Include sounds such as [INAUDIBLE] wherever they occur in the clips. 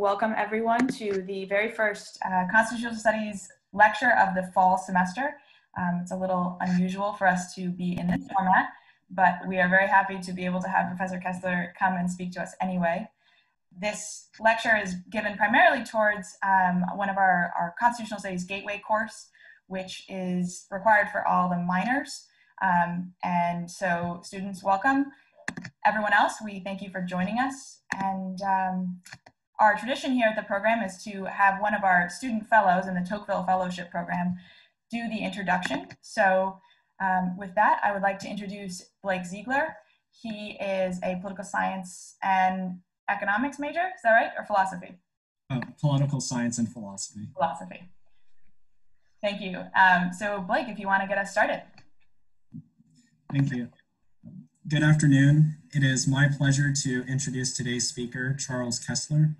welcome everyone to the very first uh, Constitutional Studies lecture of the fall semester. Um, it's a little unusual for us to be in this format, but we are very happy to be able to have Professor Kesler come and speak to us anyway. This lecture is given primarily towards um, one of our, our Constitutional Studies Gateway course, which is required for all the minors. Um, and so students, welcome. Everyone else, we thank you for joining us. And um, our tradition here at the program is to have one of our student fellows in the Tocqueville Fellowship Program do the introduction. So um, with that, I would like to introduce Blake Ziegler. He is a political science and economics major, is that right, or philosophy? Uh, political science and philosophy. Philosophy. Thank you. Um, so Blake, if you want to get us started. Thank you. Good afternoon. It is my pleasure to introduce today's speaker, Charles Kesler.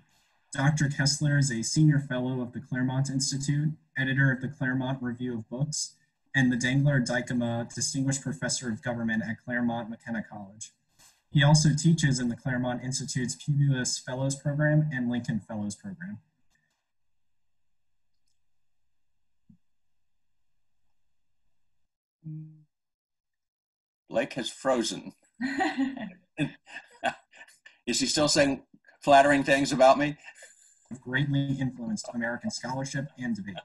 Dr. Kesler is a senior fellow of the Claremont Institute, editor of the Claremont Review of Books, and the Dengler Dykema Distinguished Professor of Government at Claremont McKenna College. He also teaches in the Claremont Institute's Publius Fellows Program and Lincoln Fellows Program. Blake has frozen. [LAUGHS] Is he still saying flattering things about me? Greatly influenced American scholarship and debate.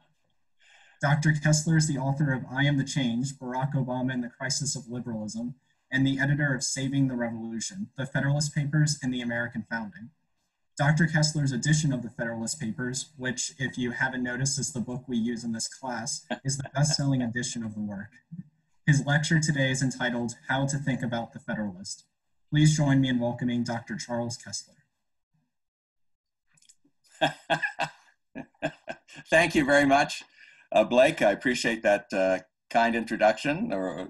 Dr. Kesler is the author of I Am the Change, Barack Obama and the Crisis of Liberalism, and the editor of Saving the Revolution, The Federalist Papers and the American Founding. Dr. Kesler's edition of the Federalist Papers, which, if you haven't noticed, is the book we use in this class, is the best-selling edition of the work. His lecture today is entitled How to Think About the Federalist. Please join me in welcoming Dr. Charles Kesler. [LAUGHS] Thank you very much, uh, Blake. I appreciate that uh, kind introduction. Or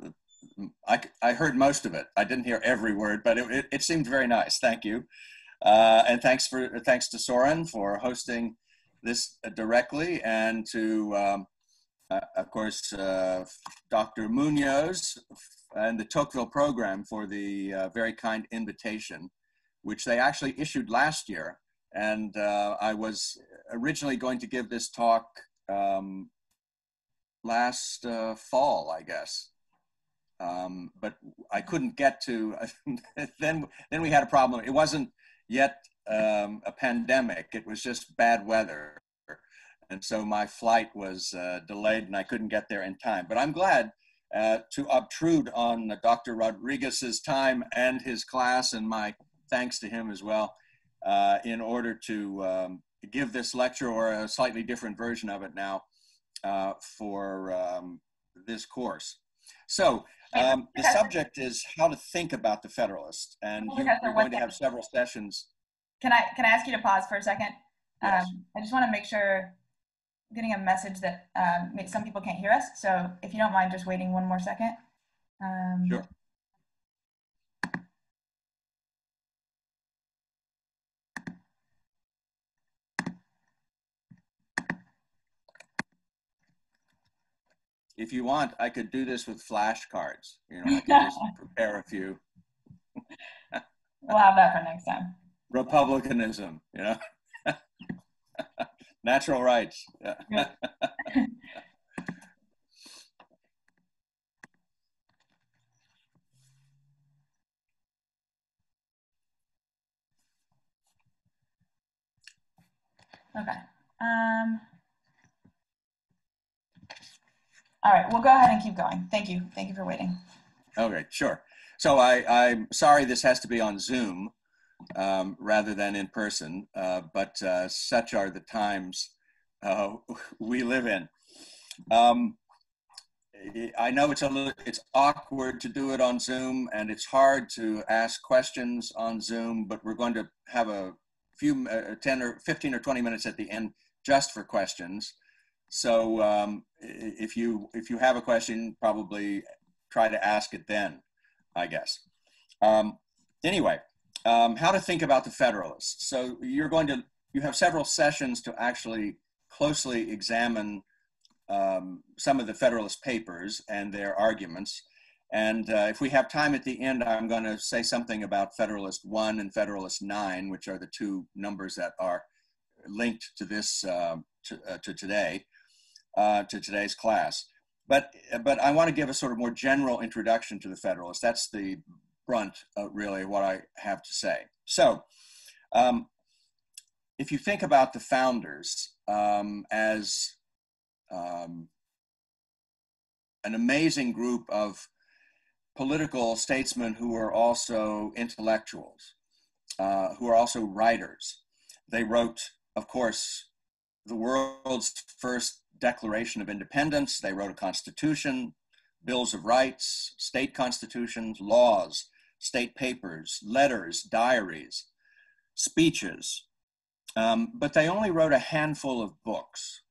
I, I heard most of it. I didn't hear every word, but it, it, it seemed very nice. Thank you, uh, and thanks for thanks to Soren for hosting this directly, and to um, uh, of course, uh, Dr. Munoz and the Tocqueville program for the uh, very kind invitation, which they actually issued last year. And uh, I was originally going to give this talk um, last uh, fall, I guess. Um, but I couldn't get to, [LAUGHS] then, then we had a problem. It wasn't yet um, a pandemic, it was just bad weather and so my flight was uh, delayed and I couldn't get there in time. But I'm glad uh, to obtrude on Dr. Rodriguez's time and his class, and my thanks to him as well, uh, in order to um, give this lecture or a slightly different version of it now uh, for um, this course. So um, the subject is how to think about the Federalist, and you, are going to have several sessions. Can I can I ask you to pause for a second? Yes. Um, I just want to make sure getting a message that um, some people can't hear us. So if you don't mind just waiting one more second. Um, sure. If you want, I could do this with flashcards. You know, I could just [LAUGHS] prepare a few. we'll have that for next time. Republicanism, you know. [LAUGHS] Natural rights. Yeah. [LAUGHS] okay. Um, all right, we'll go ahead and keep going. Thank you. Thank you for waiting. Okay, sure. So I, I'm sorry this has to be on Zoom um, rather than in person. Uh, but uh, such are the times uh, [LAUGHS] we live in. Um, I know it's a little, it's awkward to do it on Zoom, and it's hard to ask questions on Zoom. But we're going to have a few, uh, 10 or 15 or 20 minutes at the end just for questions. So um, if you if you have a question, probably try to ask it then, I guess. Um, anyway, um, how to think about the Federalists. So you're going to, you have several sessions to actually closely examine um, some of the Federalist papers and their arguments. And uh, if we have time at the end, I'm going to say something about Federalist 1 and Federalist 9, which are the two numbers that are linked to this uh, to, uh, to, today, uh, to today's class. But but I want to give a sort of more general introduction to the Federalists. That's the brunt, really, what I have to say. So, um, if you think about the founders um, as um, an amazing group of political statesmen who are also intellectuals, uh, who are also writers. They wrote, of course, the world's first Declaration of Independence. They wrote a constitution, bills of rights, state constitutions, laws, state papers, letters, diaries, speeches. Um, but they only wrote a handful of books.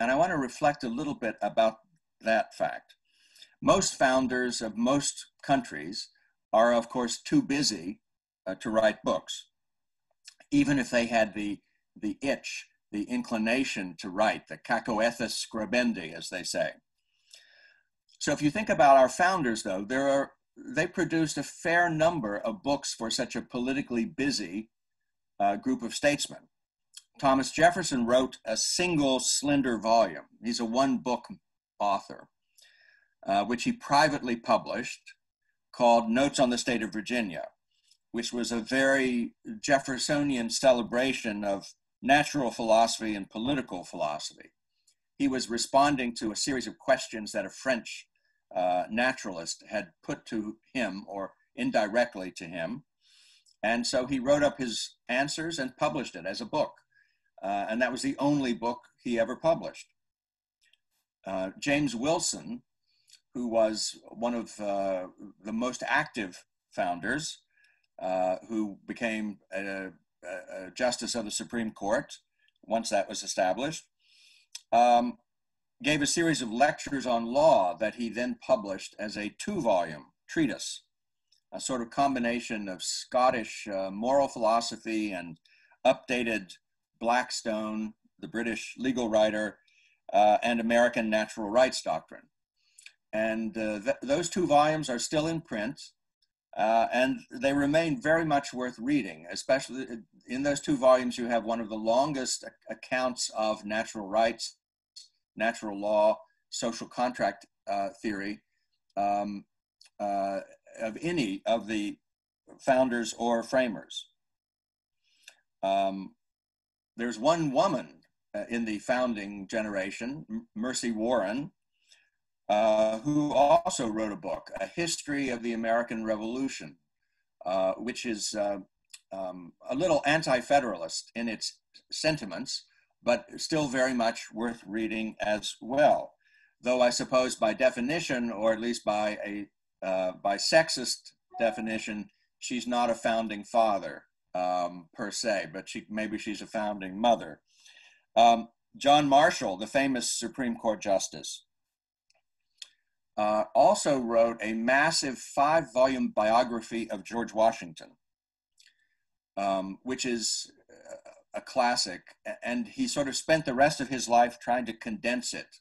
And I want to reflect a little bit about that fact. Most founders of most countries are, of course, too busy uh, to write books, even if they had the, the itch, the inclination to write, the cacoethes scribendi, as they say. So if you think about our founders, though, there are, they produced a fair number of books for such a politically busy uh, group of statesmen. Thomas Jefferson wrote a single slender volume. He's a one book author, uh, which he privately published called Notes on the State of Virginia, which was a very Jeffersonian celebration of natural philosophy and political philosophy. He was responding to a series of questions that a French uh, naturalist had put to him or indirectly to him. And so he wrote up his answers and published it as a book. Uh, and that was the only book he ever published. Uh, James Wilson, who was one of uh, the most active founders, uh, who became a, a, justice of the Supreme Court once that was established, um, gave a series of lectures on law that he then published as a two volume treatise, a sort of combination of Scottish uh, moral philosophy and updated Blackstone, the British legal writer, uh, and American natural rights doctrine. And uh, th those two volumes are still in print, uh, and they remain very much worth reading, especially in those two volumes, you have one of the longest accounts of natural rights, natural law, social contract uh, theory um, uh, of any of the founders or framers. Um, there's one woman uh, in the founding generation, Mercy Warren, uh, who also wrote a book, A History of the American Revolution, uh, which is uh, um, a little anti federalist in its sentiments, but still very much worth reading as well. Though I suppose by definition, or at least by a uh, by sexist definition, she's not a founding father um, per se, but she maybe she's a founding mother. Um, John Marshall, the famous Supreme Court justice, uh, also wrote a massive five volume biography of George Washington, um, which is a classic. And he sort of spent the rest of his life trying to condense it. [LAUGHS]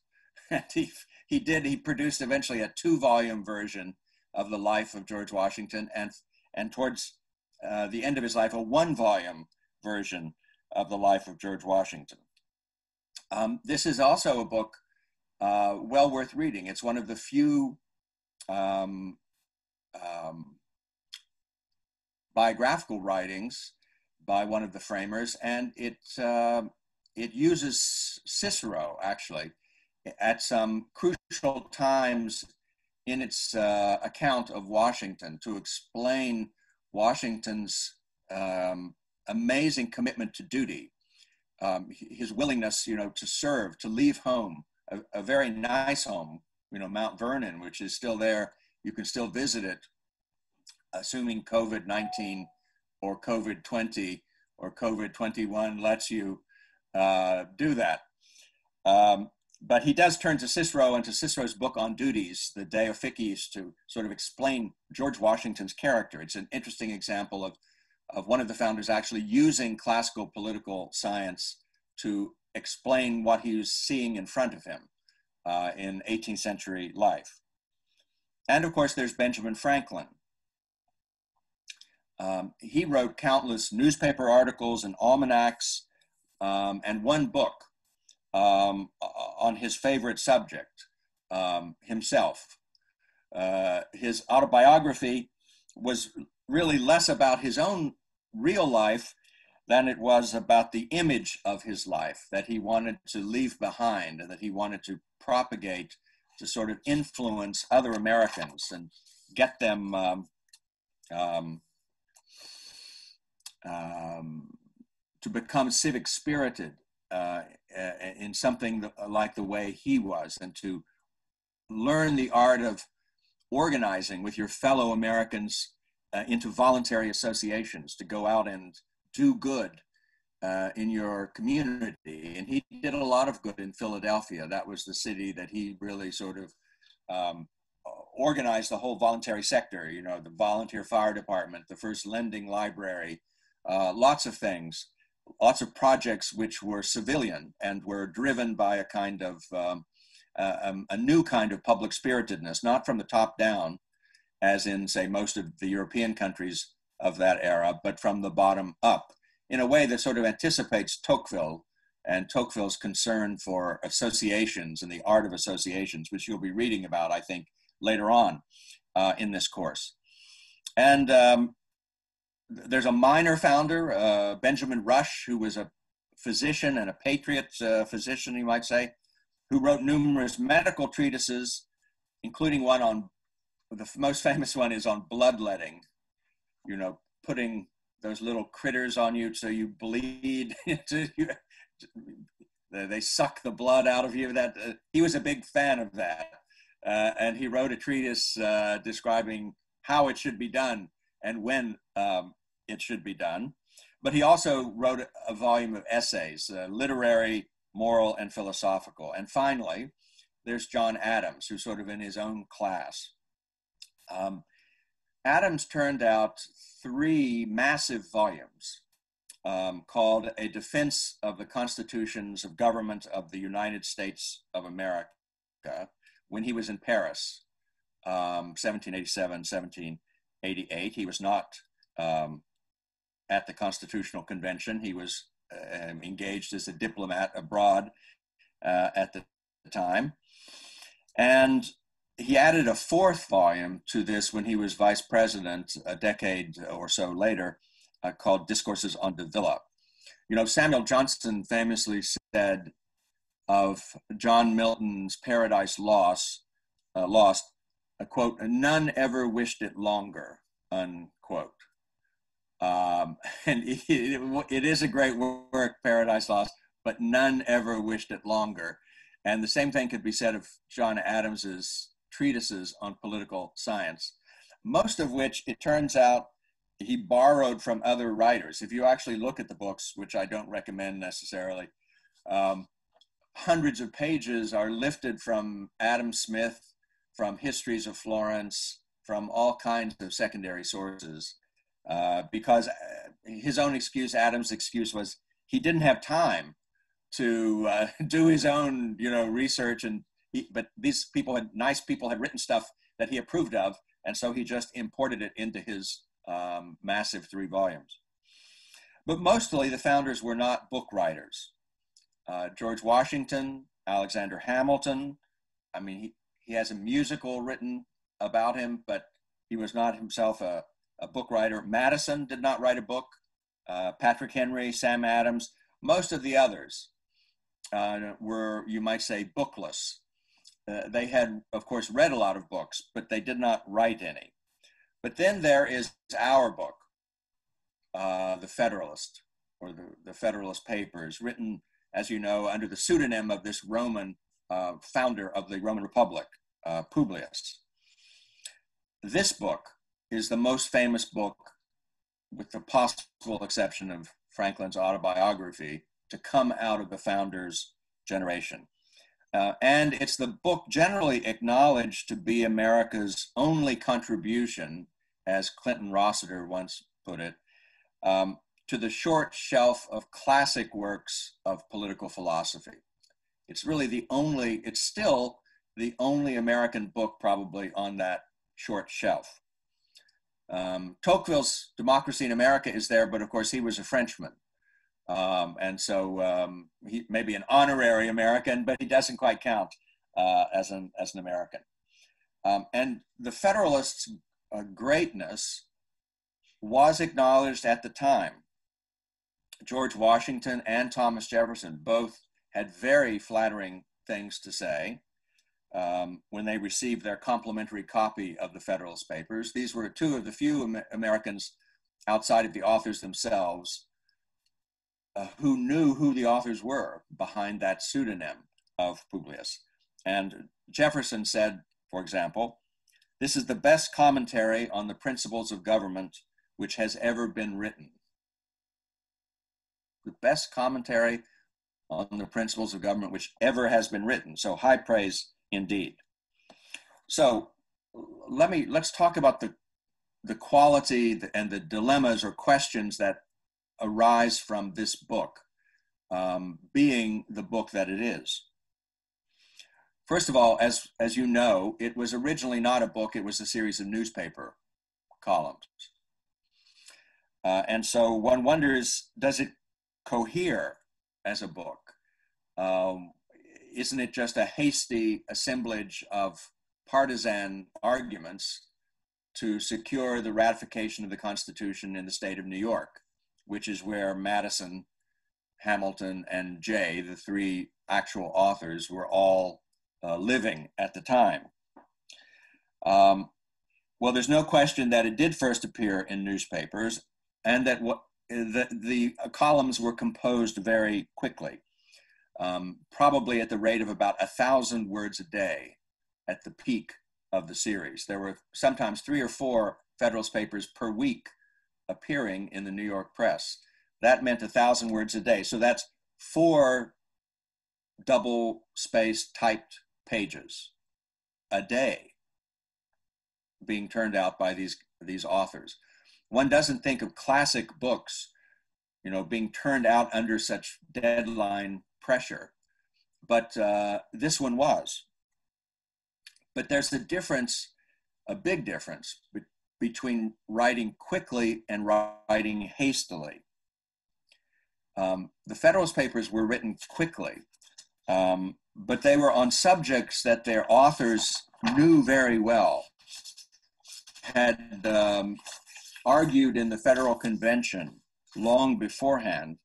And he, he did, he produced eventually a two volume version of the life of George Washington and, and towards uh, the end of his life, a one volume version of the life of George Washington. Um, this is also a book uh, well worth reading. It's one of the few um, um, biographical writings by one of the framers, and it uh, it uses Cicero actually at some crucial times in its uh, account of Washington to explain Washington's um, amazing commitment to duty, um, his willingness, you know, to serve, to leave home, a, a, very nice home, you know, Mount Vernon, which is still there. You can still visit it, assuming COVID 19 or COVID 20 or COVID 21 lets you uh, do that. Um, but he does turn to Cicero and to Cicero's book on duties, the De Officiis, to sort of explain George Washington's character. It's an interesting example of, of one of the founders actually using classical political science to explain what he was seeing in front of him uh, in 18th century life. And of course, there's Benjamin Franklin. Um, he wrote countless newspaper articles and almanacs, um, and one book um, on his favorite subject, um, himself. Uh, his autobiography was really less about his own real life than it was about the image of his life that he wanted to leave behind that he wanted to propagate to sort of influence other Americans and get them um, um, um, to become civic spirited uh, in something like the way he was and to learn the art of organizing with your fellow Americans uh, into voluntary associations to go out and do good uh, in your community. And he did a lot of good in Philadelphia. That was the city that he really sort of um, organized the whole voluntary sector, you know, the volunteer fire department, the first lending library, uh, lots of things, lots of projects which were civilian and were driven by a kind of um, uh, um, a new kind of public spiritedness, not from the top down, as in, say, most of the European countries of that era, but from the bottom up in a way that sort of anticipates Tocqueville and Tocqueville's concern for associations and the art of associations, which you'll be reading about, I think, later on uh, in this course. And um, there's a minor founder, uh, Benjamin Rush, who was a physician and a patriot uh, physician, you might say, who wrote numerous medical treatises, including one on the most famous one is on bloodletting, you know, putting those little critters on you so you bleed. [LAUGHS] They suck the blood out of you. That uh, he was a big fan of that. Uh, and he wrote a treatise uh, describing how it should be done and when um, it should be done. But he also wrote a volume of essays uh, literary moral and philosophical. And finally there's john adams who's sort of in his own class. Um, Adams turned out three massive volumes um, called A Defense of the Constitutions of Government of the United States of America when he was in Paris, um, 1787, 1788. He was not um, at the Constitutional Convention. He was uh, engaged as a diplomat abroad uh, at the time. And he added a fourth volume to this when he was vice president a decade or so later, uh, called Discourses on Davila. You know, Samuel Johnson famously said of John Milton's Paradise Lost, uh, Lost, a quote, none ever wished it longer, unquote. Um, [LAUGHS] and it, it is a great work, Paradise Lost, but none ever wished it longer. And the same thing could be said of John Adams's treatises on political science, most of which it turns out he borrowed from other writers. If you actually look at the books, which I don't recommend necessarily, um, hundreds of pages are lifted from Adam Smith, from histories of Florence, from all kinds of secondary sources. Uh, because uh, his own excuse, Adam's excuse was he didn't have time to uh, [LAUGHS] do his own, you know, research and he, but these people had nice people had written stuff that he approved of, and so he just imported it into his um, massive three volumes. But mostly the founders were not book writers. Uh, George Washington, Alexander Hamilton, I mean, he, he has a musical written about him, but he was not himself a, a book writer. Madison did not write a book. Uh, Patrick Henry, Sam Adams, most of the others uh, were, you might say, bookless. Uh, they had, of course, read a lot of books, but they did not write any. But then there is our book, uh, The Federalist, or the, the Federalist Papers, written, as you know, under the pseudonym of this Roman uh, founder of the Roman Republic, uh, Publius. This book is the most famous book, with the possible exception of Franklin's autobiography, to come out of the founder's generation. Uh, and it's the book generally acknowledged to be America's only contribution, as Clinton Rossiter once put it, um, to the short shelf of classic works of political philosophy. It's really the only, it's still the only American book probably on that short shelf. Um, Tocqueville's Democracy in America is there, but of course he was a Frenchman. Um, and so um, he may be an honorary American, but he doesn't quite count uh, as, an, as an American. Um, and the Federalists' uh, greatness was acknowledged at the time. George Washington and Thomas Jefferson both had very flattering things to say um, when they received their complimentary copy of the Federalist Papers. These were two of the few Amer Americans outside of the authors themselves uh, who knew who the authors were behind that pseudonym of Publius. And Jefferson said, for example, this is the best commentary on the principles of government which has ever been written. The best commentary on the principles of government which ever has been written. So high praise indeed. So let me let's talk about the the quality and the dilemmas or questions that arise from this book um, being the book that it is. First of all, as, as you know, it was originally not a book, it was a series of newspaper columns. Uh, and so one wonders, does it cohere as a book? Um, isn't it just a hasty assemblage of partisan arguments to secure the ratification of the Constitution in the state of New York, which is where Madison, Hamilton, and Jay, the three actual authors, were all uh, living at the time. Um, well, there's no question that it did first appear in newspapers and that what, the, the columns were composed very quickly um, probably at the rate of about a thousand words a day at the peak of the series. There were sometimes three or four Federalist papers per week appearing in the New York press. That meant a thousand words a day. So that's four double spaced typed pages a day being turned out by these, these authors. One doesn't think of classic books, you know, being turned out under such deadline pressure, but uh, this one was. But there's a difference, a big difference between writing quickly and writing hastily. Um, the Federalist Papers were written quickly, um, but they were on subjects that their authors knew very well, had um, argued in the Federal Convention long beforehand,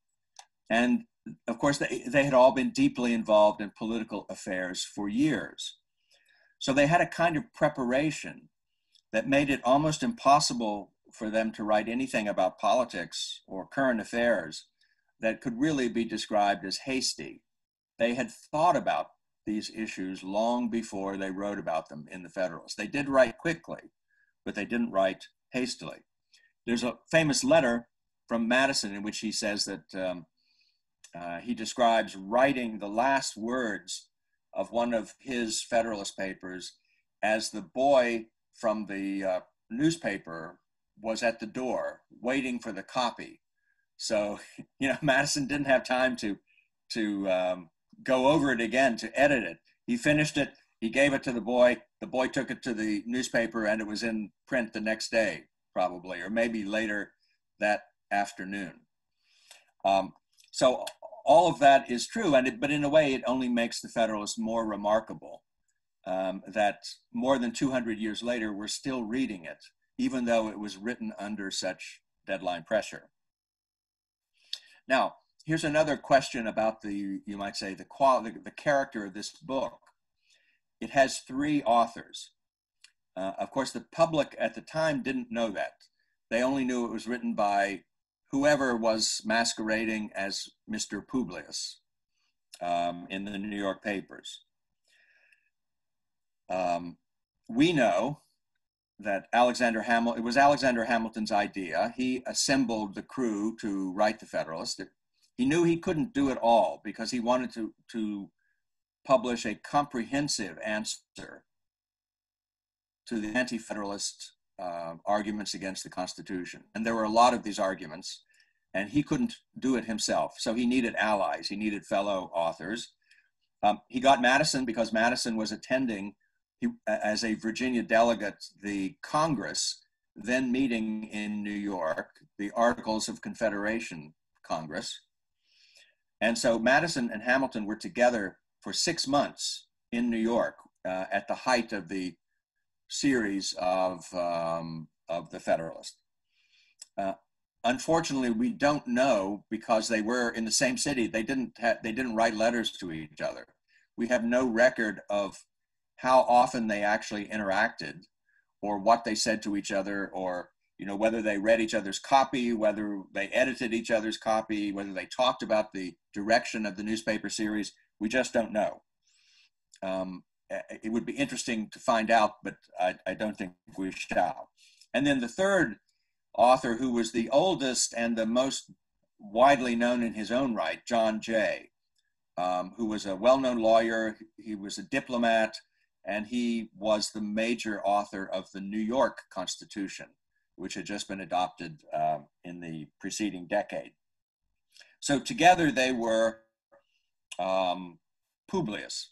and of course, they, they had all been deeply involved in political affairs for years. So they had a kind of preparation that made it almost impossible for them to write anything about politics or current affairs that could really be described as hasty. They had thought about these issues long before they wrote about them in the Federalist. They did write quickly, but they didn't write hastily. There's a famous letter from Madison in which he says that um, uh, he describes writing the last words of one of his Federalist papers as the boy from the uh, newspaper was at the door waiting for the copy. So, [LAUGHS] you know, Madison didn't have time to, to um, go over it again, to edit it. He finished it, he gave it to the boy, the boy took it to the newspaper, and it was in print the next day, probably, or maybe later that afternoon. Um, so all of that is true, and it, but in a way, it only makes the Federalist more remarkable. Um, that more than 200 years later, we're still reading it, even though it was written under such deadline pressure. Now, here's another question about the, you might say, the quality, the character of this book. It has three authors. Uh, of course, the public at the time didn't know that. They only knew it was written by whoever was masquerading as Mr. Publius um, in the New York papers. Um, we know that Alexander Hamilton, it was Alexander Hamilton's idea. He assembled the crew to write the Federalist. He knew he couldn't do it all because he wanted to, to publish a comprehensive answer to the anti-Federalist uh, arguments against the Constitution. And there were a lot of these arguments, and he couldn't do it himself. So he needed allies, he needed fellow authors. Um, he got Madison because Madison was attending he, as a Virginia delegate the Congress, then meeting in New York, the Articles of Confederation Congress. And so Madison and Hamilton were together for six months in New York uh, at the height of the series of, um, of the Federalist. Uh, unfortunately, we don't know because they were in the same city. They didn't ha- they didn't write letters to each other. We have no record of how often they actually interacted, or what they said to each other, or you know whether they read each other's copy, whether they edited each other's copy, whether they talked about the direction of the newspaper series. We just don't know. Um, it would be interesting to find out, but I, I don't think we shall. And then the third author who was the oldest and the most widely known in his own right, John Jay, um, who was a well known lawyer. He was a diplomat, and he was the major author of the New York Constitution, which had just been adopted uh, in the preceding decade. So together they were um, Publius.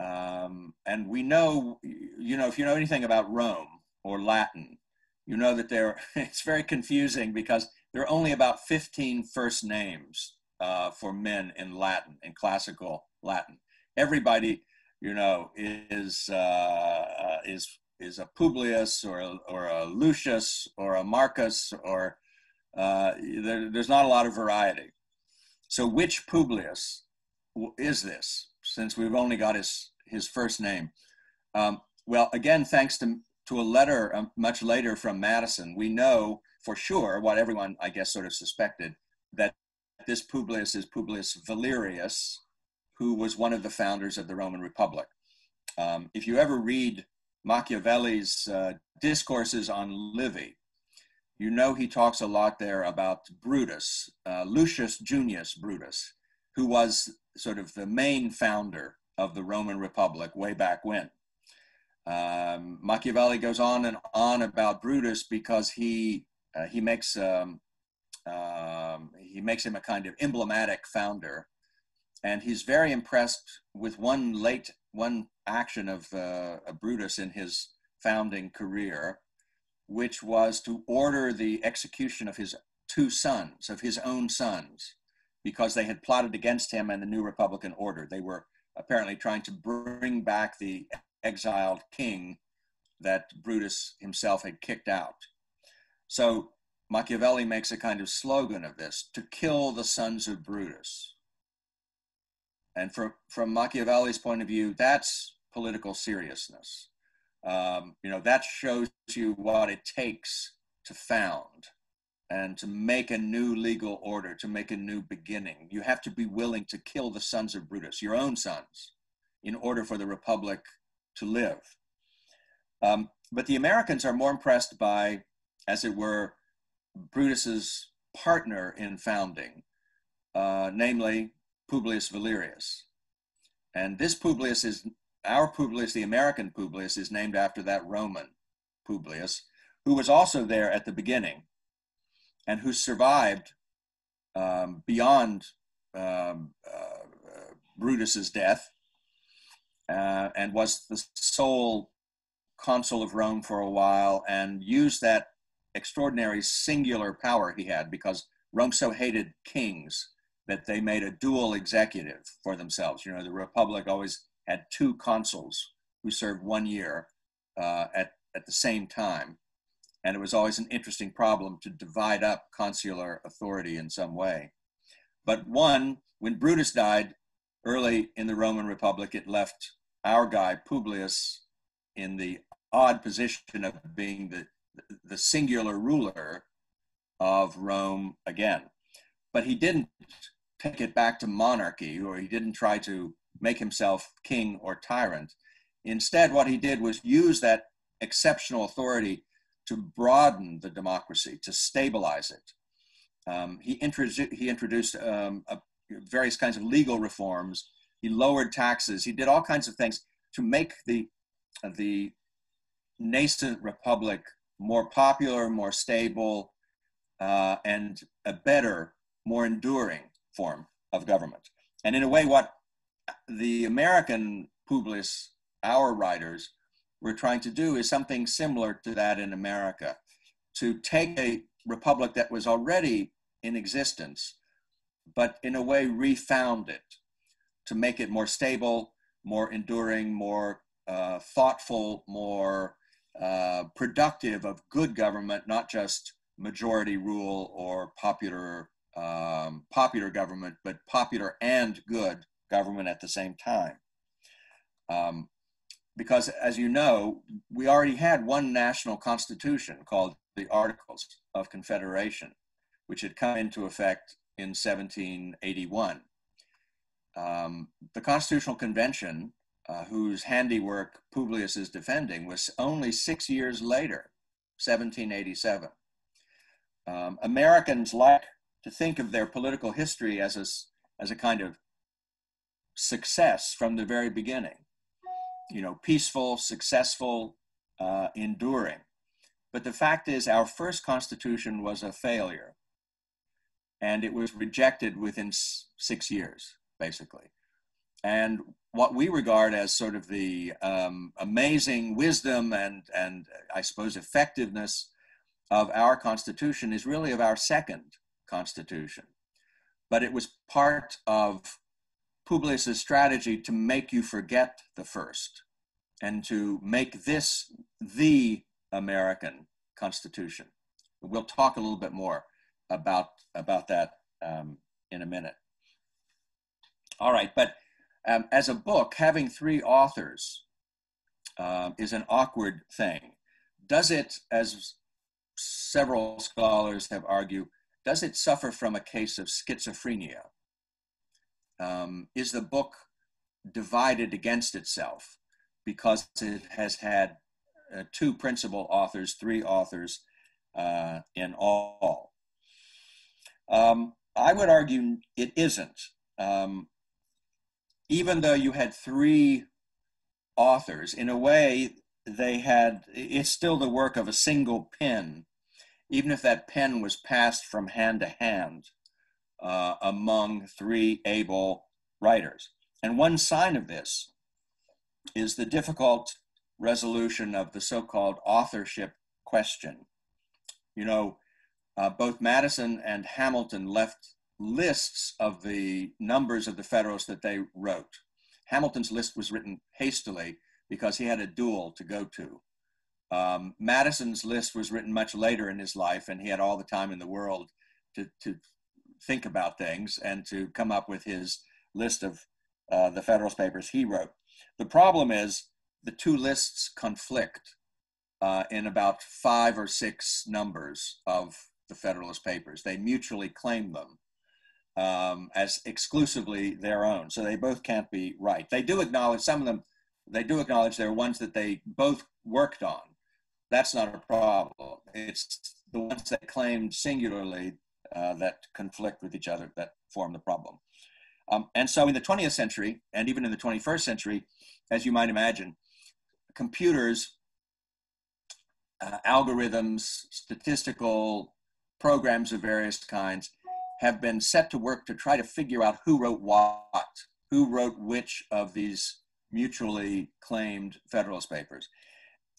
Um, and we know, you know, if you know anything about Rome or Latin, you know that there [LAUGHS] it's very confusing because there are only about 15 first names uh, for men in Latin, in classical Latin. Everybody, you know, is uh, is is a Publius or a, or a Lucius or a Marcus or uh, there, there's not a lot of variety. So which Publius is this? Since we've only got his his first name. Um, well, again, thanks to to a letter um, much later from Madison, we know for sure what everyone, I guess, sort of suspected that this Publius is Publius Valerius, who was one of the founders of the Roman Republic. Um, if you ever read Machiavelli's uh, discourses on Livy, you know he talks a lot there about Brutus, uh, Lucius Junius Brutus, who was sort of the main founder of the Roman Republic way back when. Um, Machiavelli goes on and on about Brutus because he uh, he makes um, um, he makes him a kind of emblematic founder, and he's very impressed with one late one action of, uh, Brutus in his founding career, which was to order the execution of his two sons, of his own sons, because they had plotted against him and the new Republican order. They were apparently trying to bring back the exiled king that Brutus himself had kicked out. So Machiavelli makes a kind of slogan of this to kill the sons of Brutus. And from, from Machiavelli's point of view, that's political seriousness. Um, you know, that shows you what it takes to found and to make a new legal order, to make a new beginning. You have to be willing to kill the sons of Brutus, your own sons, in order for the Republic to live. Um, but the Americans are more impressed by, as it were, Brutus's partner in founding, uh, namely Publius Valerius. And this Publius is, our Publius, the American Publius, is named after that Roman Publius, who was also there at the beginning and who survived um, beyond um, uh, Brutus's death uh, and was the sole consul of Rome for a while and used that extraordinary singular power he had because Rome so hated kings that they made a dual executive for themselves. You know, the Republic always had two consuls who served one year uh, at, at the same time. And it was always an interesting problem to divide up consular authority in some way. But one, when Brutus died early in the Roman Republic, it left our guy, Publius, in the odd position of being the, the singular ruler of Rome again. But he didn't take it back to monarchy, or he didn't try to make himself king or tyrant. Instead, what he did was use that exceptional authority to broaden the democracy, to stabilize it. Um, he, introdu- he introduced um, a, various kinds of legal reforms. He lowered taxes. He did all kinds of things to make the, the nascent republic more popular, more stable, uh, and a better, more enduring form of government. And in a way, what the American Publius, our writers, we're trying to do is something similar to that in America to take a republic that was already in existence, but in a way refound it to make it more stable, more enduring, more uh, thoughtful, more uh, productive of good government, not just majority rule or popular um, popular government, but popular and good government at the same time. Um, because, as you know, we already had one national constitution called the Articles of Confederation, which had come into effect in 1781. Um, the Constitutional Convention, uh, whose handiwork Publius is defending, was only six years later, 1787. Um, Americans like to think of their political history as a, as a kind of success from the very beginning. You know, peaceful, successful, uh, enduring. But the fact is, our first constitution was a failure, and it was rejected within six years, basically. And what we regard as sort of the um, amazing wisdom and, and I suppose effectiveness of our Constitution is really of our second Constitution. But it was part of Publius's strategy to make you forget the first and to make this the American Constitution. We'll talk a little bit more about, about that um, in a minute. All right, but um, as a book, having three authors uh, is an awkward thing. Does it, as several scholars have argued, does it suffer from a case of schizophrenia? Um, is the book divided against itself because it has had uh, two principal authors, three authors uh, in all? Um, I would argue it isn't. Um, even though you had three authors, in a way, they had, it's still the work of a single pen even if that pen was passed from hand to hand uh, among three able writers. And one sign of this is the difficult resolution of the so called authorship question. You know, uh, both Madison and Hamilton left lists of the numbers of the Federalists that they wrote. Hamilton's list was written hastily because he had a duel to go to. Um, Madison's list was written much later in his life, and he had all the time in the world to, to think about things and to come up with his list of uh, the Federalist Papers he wrote. The problem is the two lists conflict uh, in about five or six numbers of the Federalist Papers. They mutually claim them um, as exclusively their own, so they both can't be right. They do acknowledge some of them. They do acknowledge there are ones that they both worked on, that's not a problem. It's the ones that claim singularly uh, that conflict with each other that form the problem. Um, and so in the 20th century, and even in the 21st century, as you might imagine, computers, uh, algorithms, statistical programs of various kinds have been set to work to try to figure out who wrote what, who wrote which of these mutually claimed Federalist Papers.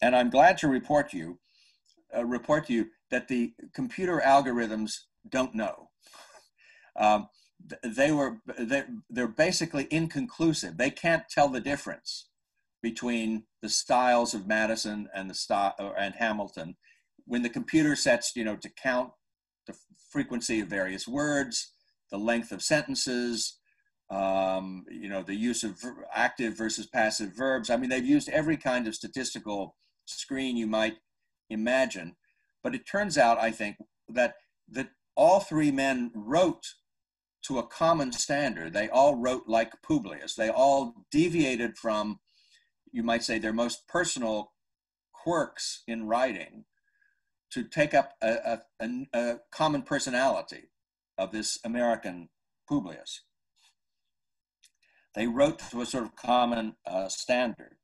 And I'm glad to report to you, uh, report to you that the computer algorithms don't know. [LAUGHS] Um, they were they're, they're basically inconclusive. They can't tell the difference between the styles of Madison and the style and Hamilton. When the computer sets, you know, to count the frequency of various words, the length of sentences, um, you know, the use of active versus passive verbs. I mean, they've used every kind of statistical screen you might imagine. But it turns out, I think, that that all three men wrote to a common standard. They all wrote like Publius. They all deviated from, you might say, their most personal quirks in writing to take up a, a, a common personality of this American Publius. They wrote to a sort of common uh, standard.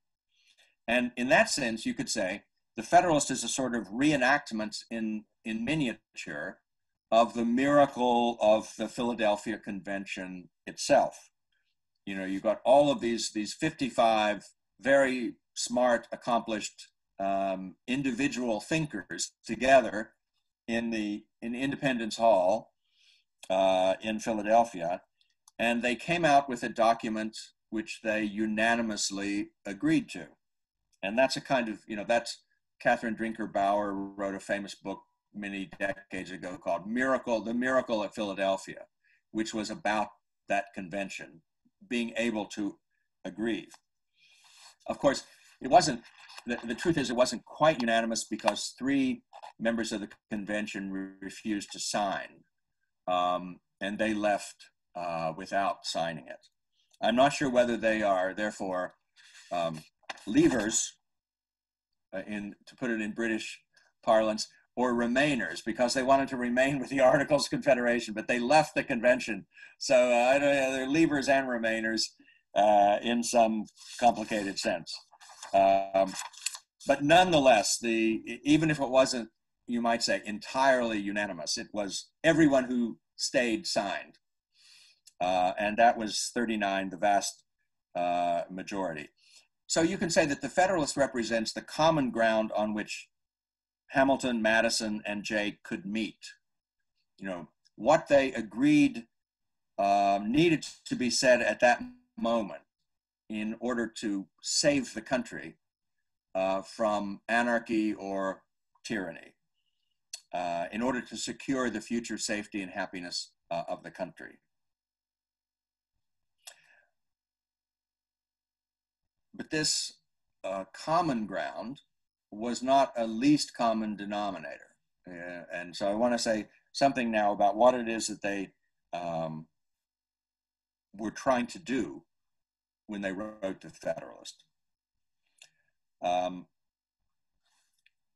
And in that sense, you could say the Federalist is a sort of reenactment in, in miniature of the miracle of the Philadelphia Convention itself. You know, you've got all of these, these 55 very smart, accomplished um, individual thinkers together in the in Independence Hall, uh, in Philadelphia, and they came out with a document which they unanimously agreed to. And that's a kind of, you know, that's Catherine Drinker Bowen wrote a famous book many decades ago called Miracle, The Miracle at Philadelphia, which was about that convention being able to agree. Of course, it wasn't, the, the truth is, it wasn't quite unanimous because three members of the convention re refused to sign, um, and they left uh, without signing it. I'm not sure whether they are, therefore, um, leavers, uh, in, to put it in British parlance, or remainers because they wanted to remain with the [LAUGHS] Articles of Confederation, but they left the convention. So uh, I don't know, they're leavers and remainers uh, in some complicated sense. Um, but nonetheless, the even if it wasn't, you might say, entirely unanimous, it was everyone who stayed signed, uh, and that was 39, the vast uh, majority. So you can say that the Federalist represents the common ground on which Hamilton, Madison, and Jay could meet. You know, what they agreed um, needed to be said at that moment in order to save the country uh, from anarchy or tyranny, uh, in order to secure the future safety and happiness uh, of the country. But this uh, common ground was not a least common denominator. Uh, and so I want to say something now about what it is that they um, were trying to do when they wrote the Federalist. Um,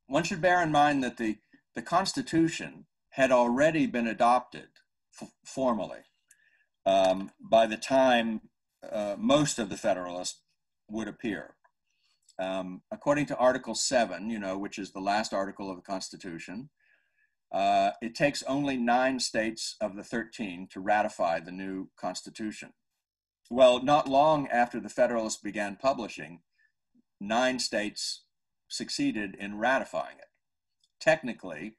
one should bear in mind that the, the Constitution had already been adopted formally um, by the time uh, most of the Federalists would appear. Um, according to Article 7, you know, which is the last article of the Constitution, uh, it takes only nine states of the 13 to ratify the new Constitution. Well, not long after the Federalists began publishing, nine states succeeded in ratifying it. Technically,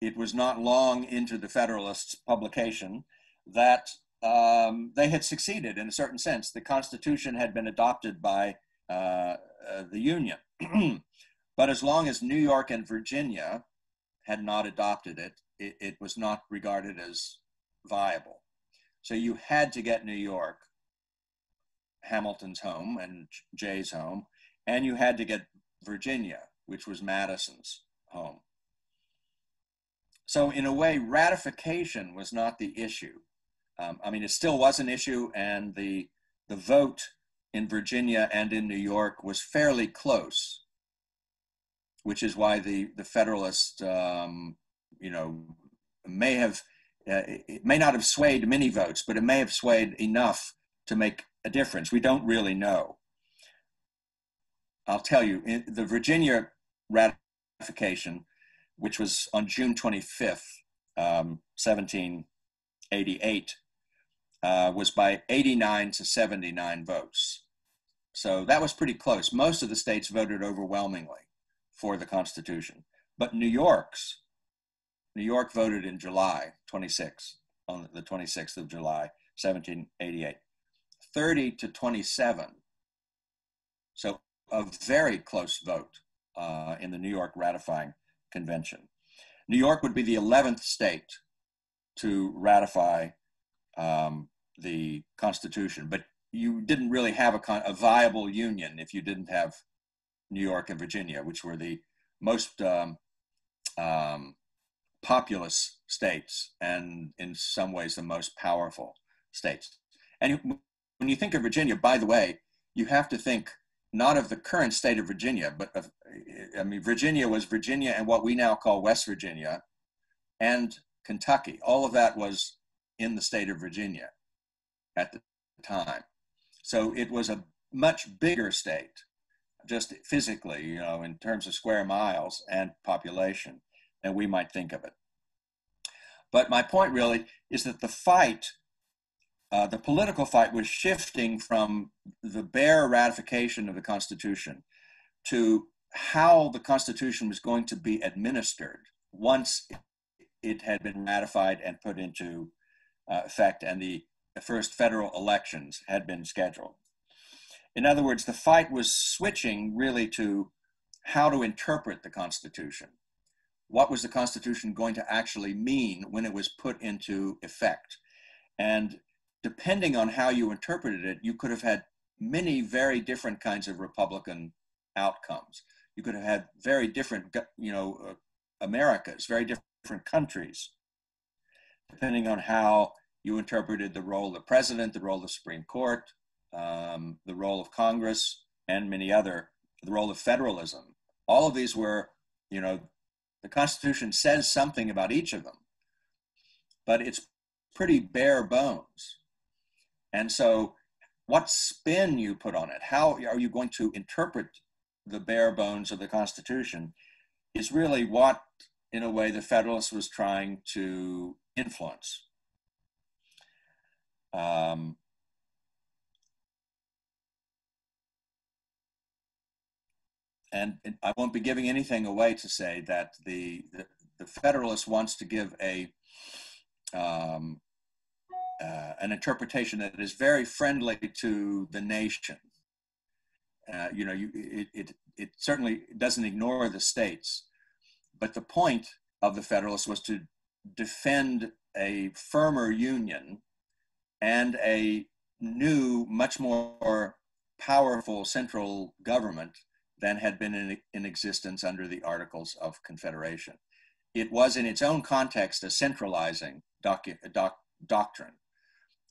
it was not long into the Federalists' publication that um, they had succeeded in a certain sense. The Constitution had been adopted by uh, uh, the Union. [CLEARS THROAT] but as long as New York and Virginia had not adopted it, it, it was not regarded as viable. So you had to get New York, Hamilton's home and Jay's home, and you had to get Virginia, which was Madison's home. So in a way, ratification was not the issue. Um, I mean, it still was an issue, and the the vote in Virginia and in New York was fairly close, which is why the the Federalist, um, you know, may have uh, it may not have swayed many votes, but it may have swayed enough to make a difference. We don't really know. I'll tell you, in the Virginia ratification, which was on June 25th, um, 1788, uh, was by 89 to 79 votes. So that was pretty close. Most of the states voted overwhelmingly for the Constitution. But New York's, New York voted in July 26, on the 26th of July, 1788. 30 to 27. So a very close vote uh, in the New York ratifying convention. New York would be the 11th state to ratify um, the Constitution, but you didn't really have a, a, viable union if you didn't have New York and Virginia, which were the most um, um, populous states and in some ways the most powerful states. And when you think of Virginia, by the way, you have to think not of the current state of Virginia, but of, I mean, Virginia was Virginia and what we now call West Virginia and Kentucky. All of that was in the state of Virginia at the time. So it was a much bigger state, just physically, you know, in terms of square miles and population than we might think of it. But my point really is that the fight, uh, the political fight, was shifting from the bare ratification of the Constitution to how the Constitution was going to be administered once it had been ratified and put into uh, effect and the first federal elections had been scheduled. In other words, the fight was switching really to how to interpret the Constitution. What was the Constitution going to actually mean when it was put into effect? And depending on how you interpreted it, you could have had many very different kinds of Republican outcomes. You could have had very different, you know, uh, Americas, very different countries, depending on how you interpreted the role of the president, the role of the Supreme Court, um, the role of Congress, and many other, the role of federalism. All of these were, you know, the Constitution says something about each of them, but it's pretty bare bones. And so, what spin you put on it, how are you going to interpret the bare bones of the Constitution, is really what, in a way, the Federalist was trying to influence. Um, and I won't be giving anything away to say that the, the, the Federalist wants to give a um, uh, an interpretation that is very friendly to the nation. Uh, you know, you, it, it, it certainly doesn't ignore the states, but the point of the Federalist was to defend a firmer union and a new, much more powerful central government than had been in, in existence under the Articles of Confederation. It was, in its own context, a centralizing docu- doc- doctrine.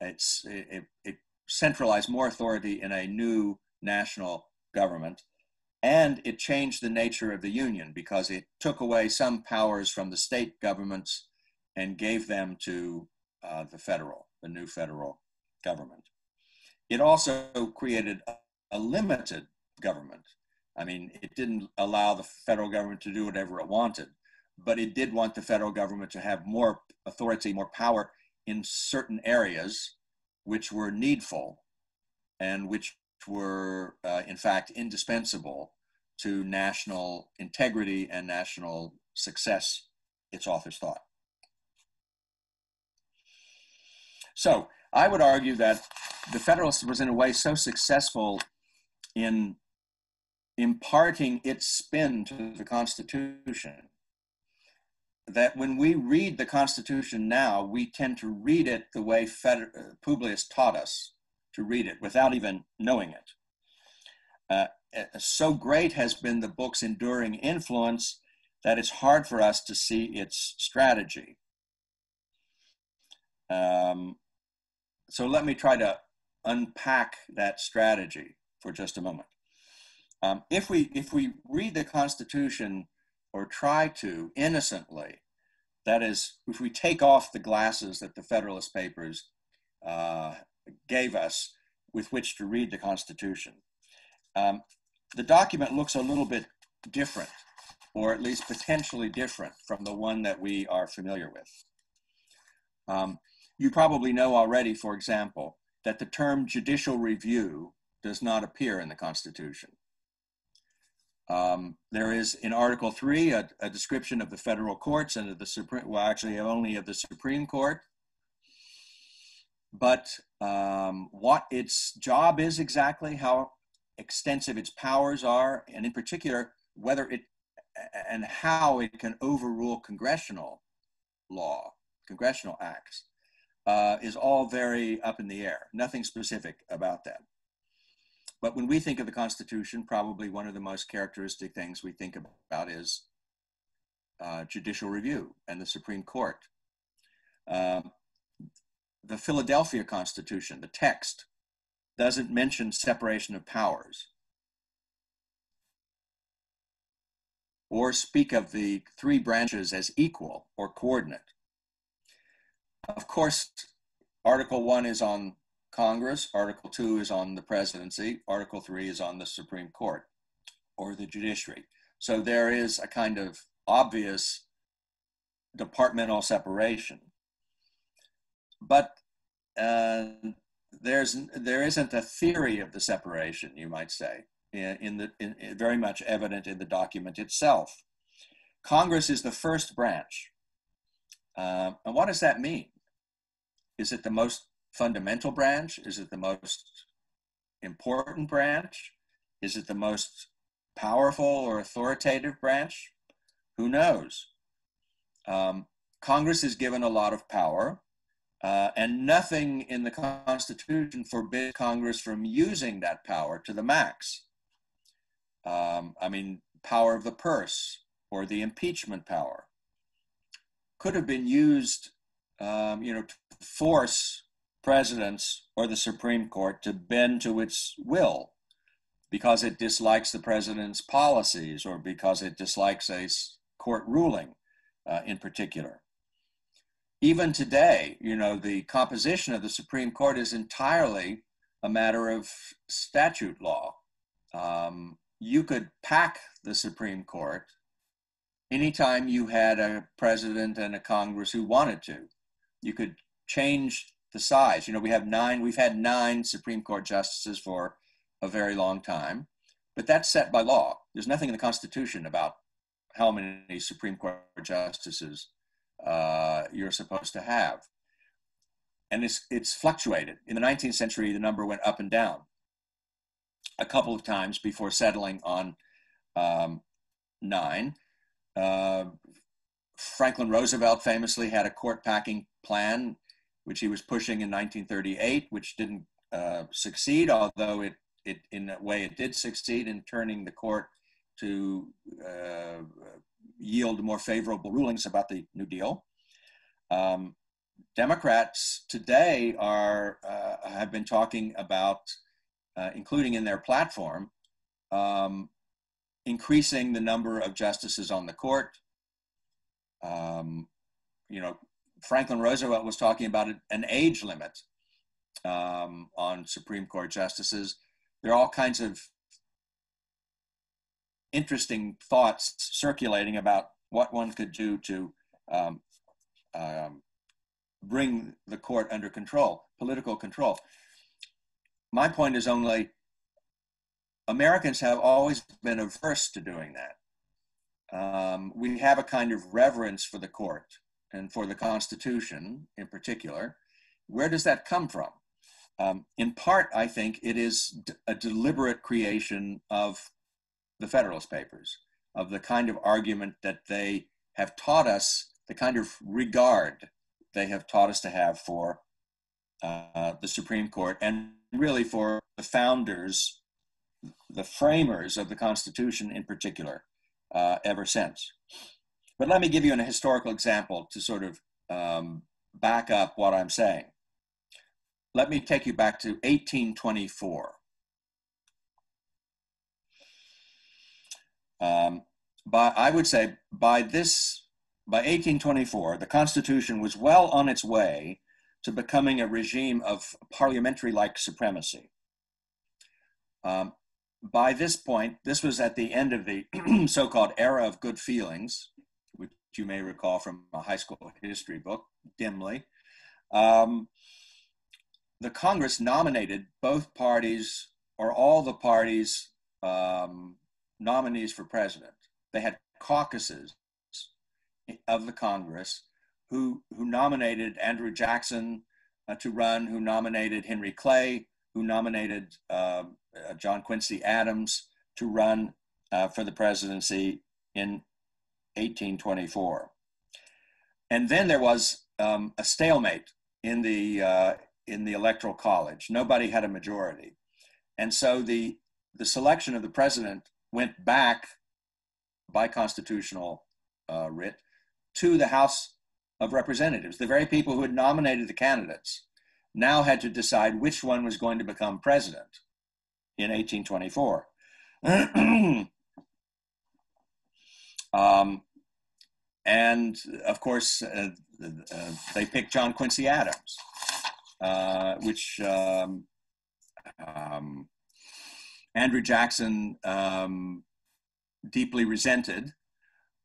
It's, it, it centralized more authority in a new national government, and it changed the nature of the Union because it took away some powers from the state governments and gave them to uh, the federal, the new federal government. It also created a, a limited government I mean, it didn't allow the federal government to do whatever it wanted, but it did want the federal government to have more authority, more power in certain areas which were needful and which were, uh, in fact, indispensable to national integrity and national success, its authors thought. So I would argue that the Federalist was, in a way, so successful in imparting its spin to the Constitution. That when we read the Constitution now, we tend to read it the way Feder- Publius taught us to read it without even knowing it. Uh, uh, so great has been the book's enduring influence that it's hard for us to see its strategy. Um, so let me try to unpack that strategy for just a moment. Um, if we if we read the Constitution or try to innocently, that is, if we take off the glasses that the Federalist Papers uh, gave us with which to read the Constitution, um, the document looks a little bit different, or at least potentially different from the one that we are familiar with. Um, you probably know already, for example, that the term judicial review does not appear in the Constitution. Um, there is in Article 3 a, a, description of the federal courts and of the Supreme, well, actually, only of the Supreme Court. But um, what its job is exactly, how extensive its powers are, and in particular, whether it and how it can overrule congressional law, congressional acts, uh, is all very up in the air. Nothing specific about that. But when we think of the Constitution, probably one of the most characteristic things we think about is uh, judicial review and the Supreme Court. Um, the Philadelphia Constitution, the text, doesn't mention separation of powers or speak of the three branches as equal or coordinate. Of course, Article 1 is on Congress. Article 2 is on the presidency. Article 3 is on the Supreme Court or the judiciary. So there is a kind of obvious departmental separation. But uh, there's, there isn't a theory of the separation, you might say, in, in the, in, in very much evident in the document itself. Congress is the first branch. Uh, and what does that mean? Is it the most fundamental branch? Is it the most important branch? Is it the most powerful or authoritative branch? Who knows? Um, Congress is given a lot of power, uh, and nothing in the Constitution forbids Congress from using that power to the max. Um, I mean, power of the purse or the impeachment power could have been used, um, you know, force presidents or the Supreme Court to bend to its will because it dislikes the president's policies or because it dislikes a court ruling uh, in particular. Even today, you know, the composition of the Supreme Court is entirely a matter of statute law. Um, you could pack the Supreme Court anytime you had a president and a Congress who wanted to. You could change the size. You know, we have nine, we've had nine Supreme Court justices for a very long time, but that's set by law. There's nothing in the Constitution about how many Supreme Court justices uh, you're supposed to have. And it's, it's fluctuated. In the 19th century, the number went up and down a couple of times before settling on um, nine. Uh, Franklin Roosevelt famously had a court packing plan, which he was pushing in 1938, which didn't uh, succeed, although it, it, in a way, it did succeed in turning the court to uh, yield more favorable rulings about the New Deal. Um, Democrats today are uh, have been talking about, uh, including in their platform, um, increasing the number of justices on the court. Um, you know, Franklin Roosevelt was talking about an age limit um, on Supreme Court justices. There are all kinds of interesting thoughts circulating about what one could do to um, um, bring the court under control, political control. My point is only Americans have always been averse to doing that. Um, we have a kind of reverence for the court and for the Constitution in particular. Where does that come from? Um, in part, I think it is a deliberate creation of the Federalist Papers, of the kind of argument that they have taught us, the kind of regard they have taught us to have for uh, the Supreme Court and really for the founders, the framers of the Constitution in particular, uh, ever since. But let me give you an historical example to sort of um, back up what I'm saying. Let me take you back to 1824. Um, by, I would say by this, by 1824, the Constitution was well on its way to becoming a regime of parliamentary-like supremacy. Um, by this point, this was at the end of the [CLEARS THROAT] so-called era of good feelings, you may recall from a high school history book, dimly. Um, the Congress nominated both parties or all the parties um, nominees for president. They had caucuses of the Congress who, who nominated Andrew Jackson uh, to run, who nominated Henry Clay, who nominated uh, uh, John Quincy Adams to run uh, for the presidency in 1824. And then there was um, a stalemate in the, uh, in the electoral college. Nobody had a majority. And so the, the selection of the president went back by constitutional uh, writ to the House of Representatives. The very people who had nominated the candidates now had to decide which one was going to become president in 1824. [CLEARS THROAT] um, and of course, uh, uh, they picked John Quincy Adams, uh, which um, um, Andrew Jackson um, deeply resented,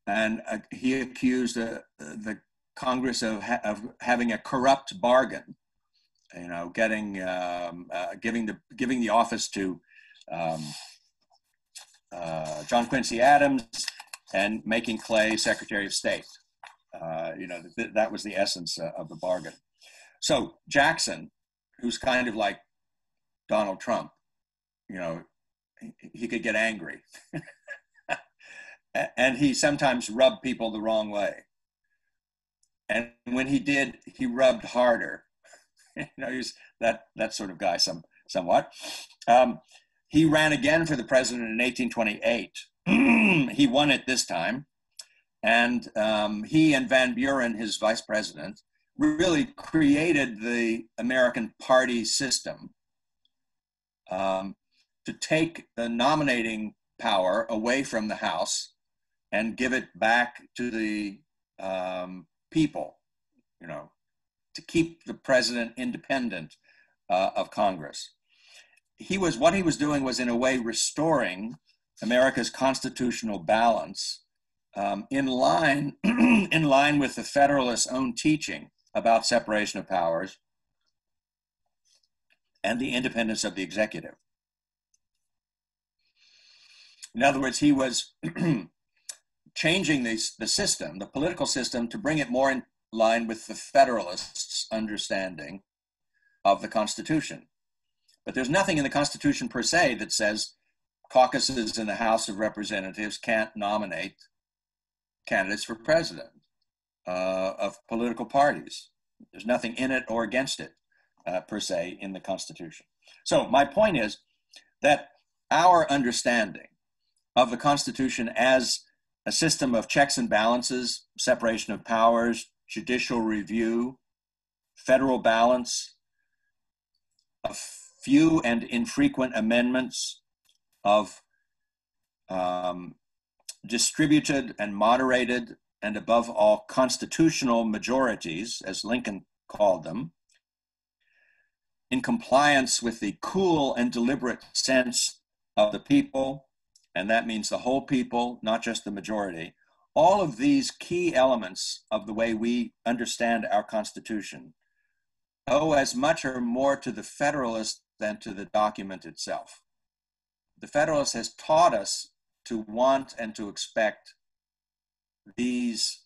and uh, he accused uh, the Congress of, ha- of having a corrupt bargain. You know, getting um, uh, giving the giving the office to um, John Quincy Adams and making Clay Secretary of State. Uh, you know, th- that was the essence uh, of the bargain. So Jackson, who's kind of like Donald Trump, you know, he, he could get angry. [LAUGHS] and he sometimes rubbed people the wrong way. And when he did, he rubbed harder. [LAUGHS] you know, he's that that sort of guy, some somewhat. Um, he ran again for the president in 1828. [CLEARS THROAT] he won it this time, and um, he and Van Buren, his vice president, really created the American party system um, to take the nominating power away from the House and give it back to the um, people, you know, to keep the president independent uh, of Congress. He was, what he was doing was in a way restoring America's constitutional balance um, in line, [CLEARS THROAT] in line with the Federalists' own teaching about separation of powers and the independence of the executive. In other words, he was [CLEARS THROAT] changing the, the system, the political system, to bring it more in line with the Federalists' understanding of the Constitution. But there's nothing in the Constitution per se that says caucuses in the House of Representatives can't nominate candidates for president uh, of political parties. There's nothing in it or against it uh, per se in the Constitution. So, my point is that our understanding of the Constitution as a system of checks and balances, separation of powers, judicial review, federal balance, a few and infrequent amendments of um, distributed and moderated, and above all, constitutional majorities, as Lincoln called them, in compliance with the cool and deliberate sense of the people and that means the whole people, not just the majority. All of these key elements of the way we understand our Constitution owe as much or more to the Federalist than to the document itself. The Federalist has taught us to want and to expect these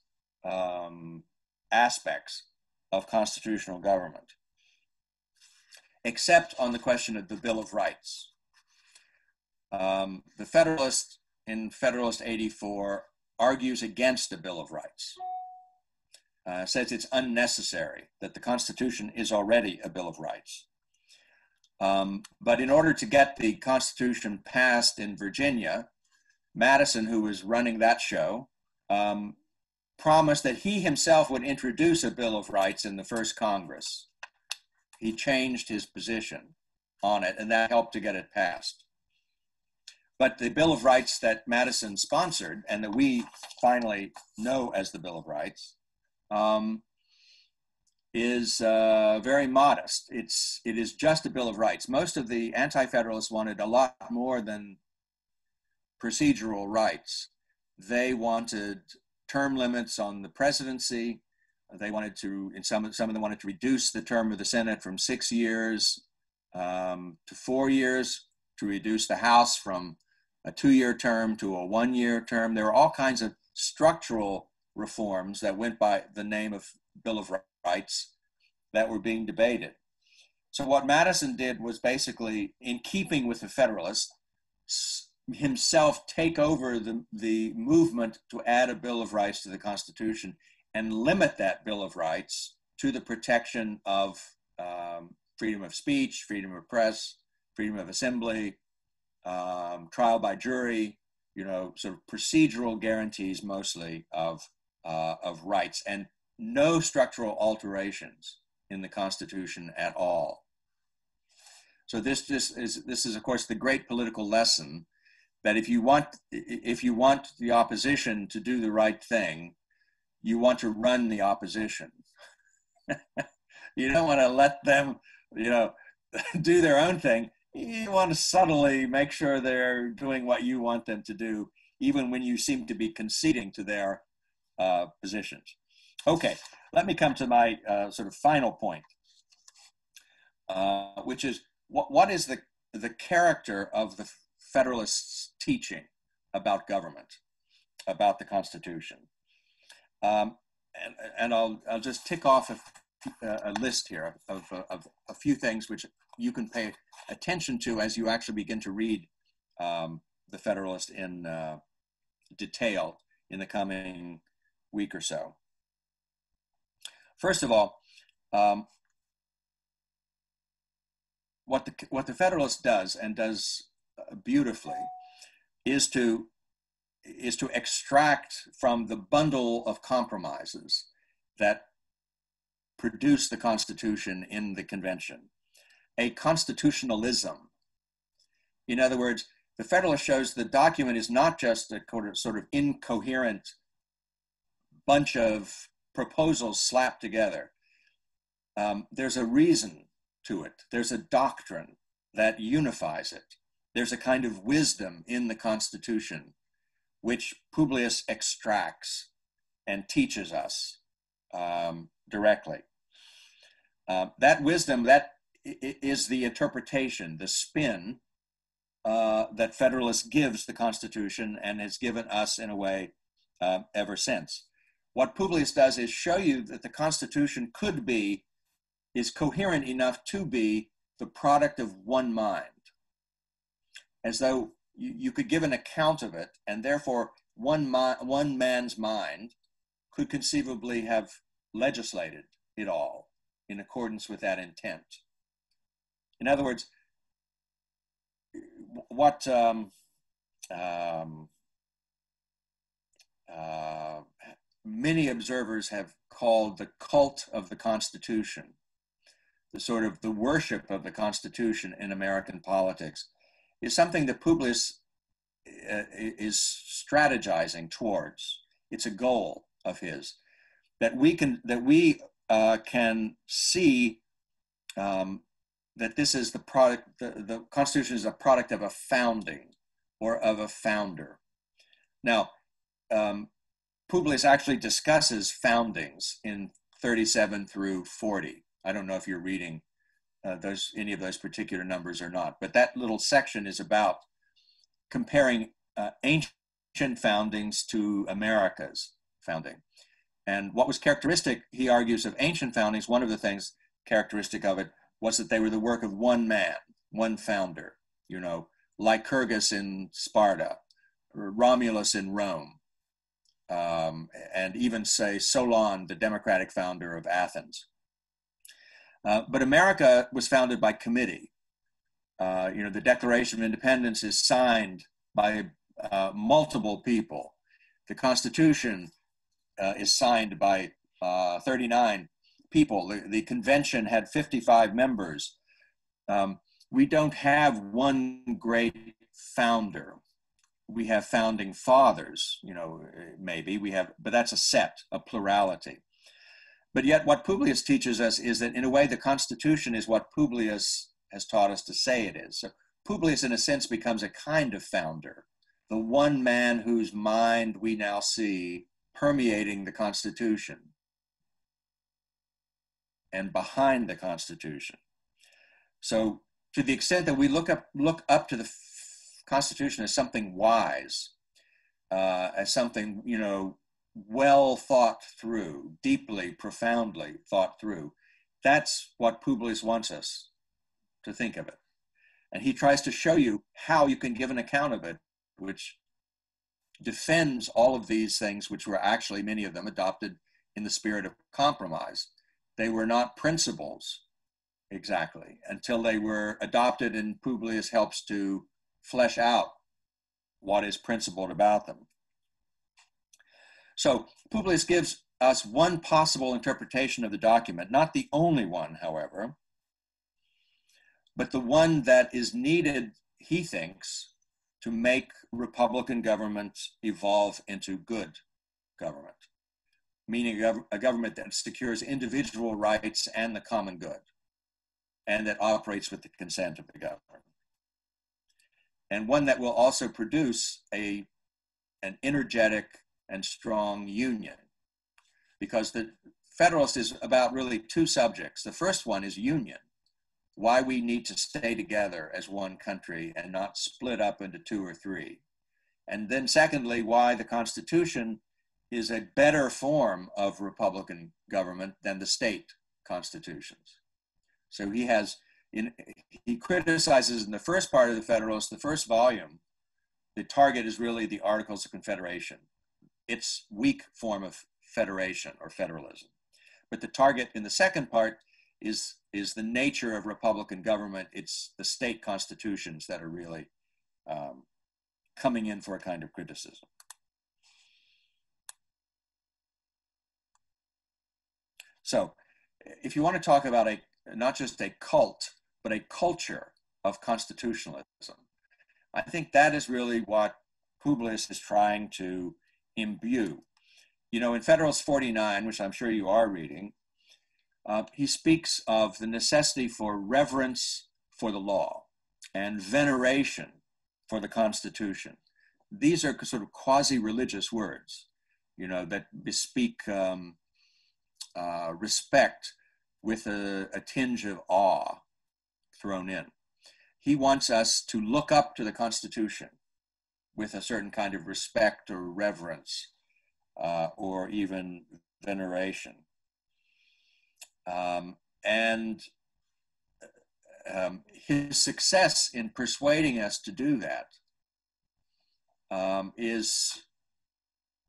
um, aspects of constitutional government, except on the question of the Bill of Rights. Um, the Federalist in Federalist 84 argues against a Bill of Rights, uh, says it's unnecessary, that the Constitution is already a Bill of Rights. Um, but in order to get the Constitution passed in Virginia, Madison, who was running that show, um, promised that he himself would introduce a Bill of Rights in the first Congress. He changed his position on it, and that helped to get it passed. But the Bill of Rights that Madison sponsored and that we finally know as the Bill of Rights um, is uh, very modest. It's, it is just a Bill of Rights. Most of the Anti Federalists wanted a lot more than procedural rights. They wanted term limits on the presidency. They wanted to, in some, some of them wanted to reduce the term of the Senate from six years um, to four years, to reduce the House from a two year term to a one year term. There were all kinds of structural reforms that went by the name of Bill of Rights that were being debated. So, what Madison did was basically, in keeping with the Federalists, himself take over the, the movement to add a Bill of Rights to the Constitution and limit that Bill of Rights to the protection of um, freedom of speech, freedom of press, freedom of assembly, um, trial by jury, you know, sort of procedural guarantees mostly of, uh, of rights and no structural alterations in the Constitution at all. So this, this is this is of course the great political lesson that if you want if you want the opposition to do the right thing, you want to run the opposition. [LAUGHS] you don't want to let them, you know, [LAUGHS] do their own thing you want to subtly make sure they're doing what you want them to do, even when you seem to be conceding to their uh, positions. Okay, let me come to my uh, sort of final point, uh, which is what, what is the, the character of the Federalists' teaching about government, about the Constitution? Um, and, and I'll, I'll just tick off a a list here of, of, of, a few things which you can pay attention to as you actually begin to read um, the Federalist in uh, detail in the coming week or so. First of all, um, what the what the Federalist does and does uh, beautifully is to is to extract from the bundle of compromises that produce the Constitution in the convention a constitutionalism. In other words, the Federalist shows the document is not just a sort of incoherent bunch of proposals slapped together. Um, there's a reason to it, there's a doctrine that unifies it. There's a kind of wisdom in the Constitution which Publius extracts and teaches us um, directly. Uh, that wisdom, that is the interpretation, the spin uh, that Federalist gives the Constitution and has given us in a way uh, ever since. What Publius does is show you that the Constitution could be, is coherent enough to be the product of one mind, as though you, you could give an account of it, and therefore one, mi- one man's mind could conceivably have legislated it all in accordance with that intent. In other words, what um, um, uh, many observers have called the cult of the Constitution, the sort of the worship of the Constitution in American politics, is something that Publius uh, is strategizing towards. It's a goal of his that we can that we uh, can see um, that this is the product, the, the Constitution is a product of a founding or of a founder. Now, um, Publius actually discusses foundings in 37 through 40. I don't know if you're reading uh, those any of those particular numbers or not, but that little section is about comparing uh, ancient foundings to America's founding. And what was characteristic, he argues, of ancient foundings, one of the things characteristic of it was that they were the work of one man, one founder, you know, Lycurgus in Sparta, Romulus in Rome, um, and even say Solon, the democratic founder of Athens. Uh, but America was founded by committee. Uh, you know, the Declaration of Independence is signed by uh, multiple people. The Constitution uh, is signed by uh, 39 people. The, the convention had 55 members. Um, we don't have one great founder. We have founding fathers, you know, eh, maybe we have, but that's a set, a plurality. But yet, what Publius teaches us is that, in a way, the Constitution is what Publius has taught us to say it is. So Publius, in a sense, becomes a kind of founder, the one man whose mind we now see permeating the Constitution and behind the Constitution. So, to the extent that we look up look up to the Constitution as something wise, uh, as something you know well thought through, deeply, profoundly thought through, that's what Publius wants us to think of it. And he tries to show you how you can give an account of it, which defends all of these things, which were actually many of them adopted in the spirit of compromise. They were not principles exactly until they were adopted, and Publius helps to flesh out what is principled about them. So Publius gives us one possible interpretation of the document, not the only one, however, but the one that is needed, he thinks, to make Republican government evolve into good government meaning a, government that secures individual rights and the common good, and that operates with the consent of the government. And one that will also produce a, an energetic and strong union. Because the Federalist is about really two subjects. The first one is union, why we need to stay together as one country and not split up into two or three. And then, secondly, why the Constitution is a better form of Republican government than the state constitutions. So he has, in, he criticizes in the first part of the Federalist, the first volume, the target is really the Articles of Confederation, its weak form of federation or federalism. But the target in the second part is, is the nature of Republican government. It's the state constitutions that are really um, coming in for a kind of criticism. So if you want to talk about a not just a cult, but a culture of constitutionalism, I think that is really what Publius is trying to imbue. You know, in Federalist 49, which I'm sure you are reading, uh, he speaks of the necessity for reverence for the law and veneration for the Constitution. These are sort of quasi-religious words, you know, that bespeak um, uh, respect with a, a tinge of awe thrown in. He wants us to look up to the Constitution with a certain kind of respect or reverence uh, or even veneration. Um, and um, his success in persuading us to do that um, is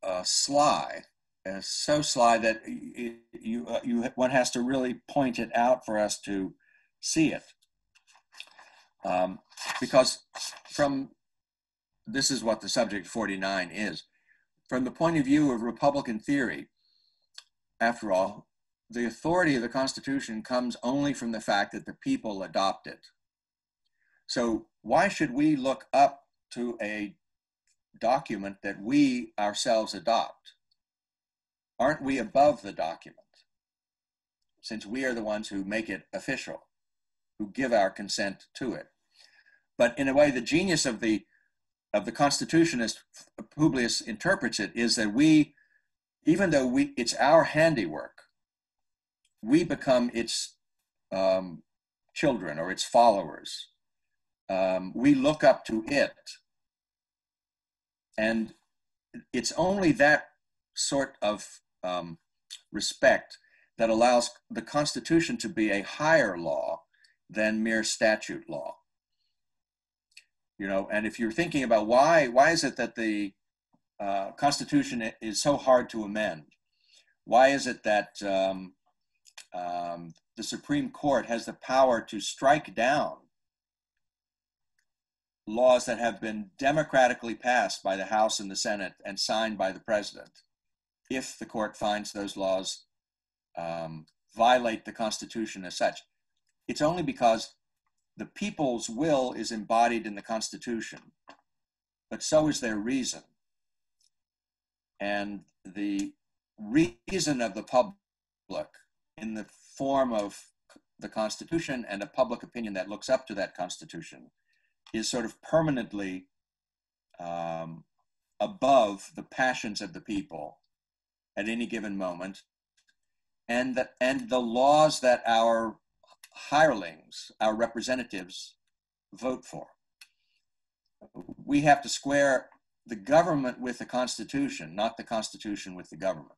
uh, sly, uh, so sly that you, you, uh, you, one has to really point it out for us to see it. Um, because from, this is what the subject 49 is. From the point of view of Republican theory, after all, the authority of the Constitution comes only from the fact that the people adopt it. So why should we look up to a document that we ourselves adopt? Aren't we above the document? Since we are the ones who make it official, who give our consent to it. But in a way, the genius of the of the Constitution, as Publius interprets it, is that we, even though we it's our handiwork, we become its um, children or its followers. Um, we look up to it. And it's only that sort of um, respect that allows the Constitution to be a higher law than mere statute law. You know, and if you're thinking about why, why is it that the uh, Constitution is so hard to amend? Why is it that um, um, the Supreme Court has the power to strike down laws that have been democratically passed by the House and the Senate and signed by the President if the court finds those laws um, violate the Constitution as such. It's only because the people's will is embodied in the Constitution, but so is their reason. And the reason of the public in the form of the Constitution and a public opinion that looks up to that Constitution is sort of permanently um, above the passions of the people at any given moment, and the, and the laws that our hirelings, our representatives, vote for. We have to square the government with the Constitution, not the Constitution with the government.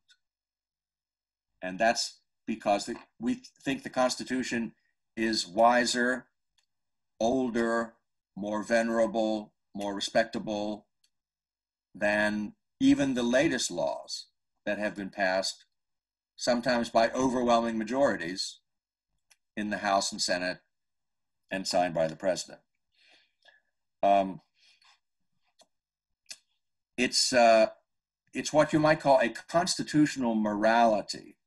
And that's because we think the Constitution is wiser, older, more venerable, more respectable than even the latest laws that have been passed, sometimes by overwhelming majorities in the House and Senate and signed by the president. Um, it's, uh, it's what you might call a constitutional morality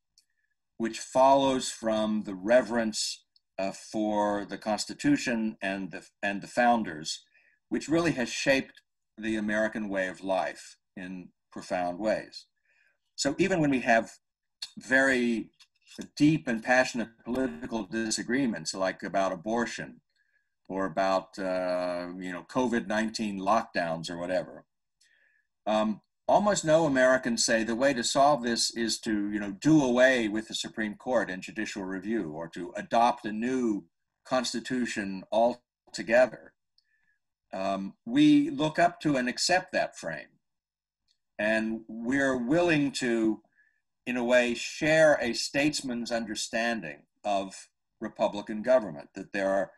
which follows from the reverence uh, for the Constitution and the, and the founders, which really has shaped the American way of life in profound ways. So even when we have very deep and passionate political disagreements, like about abortion or about uh, you know COVID-19 lockdowns or whatever, um, almost no Americans say the way to solve this is to, you know, do away with the Supreme Court and judicial review or to adopt a new constitution altogether. Um, we look up to and accept that frame. And we're willing to, in a way, share a statesman's understanding of Republican government, that there are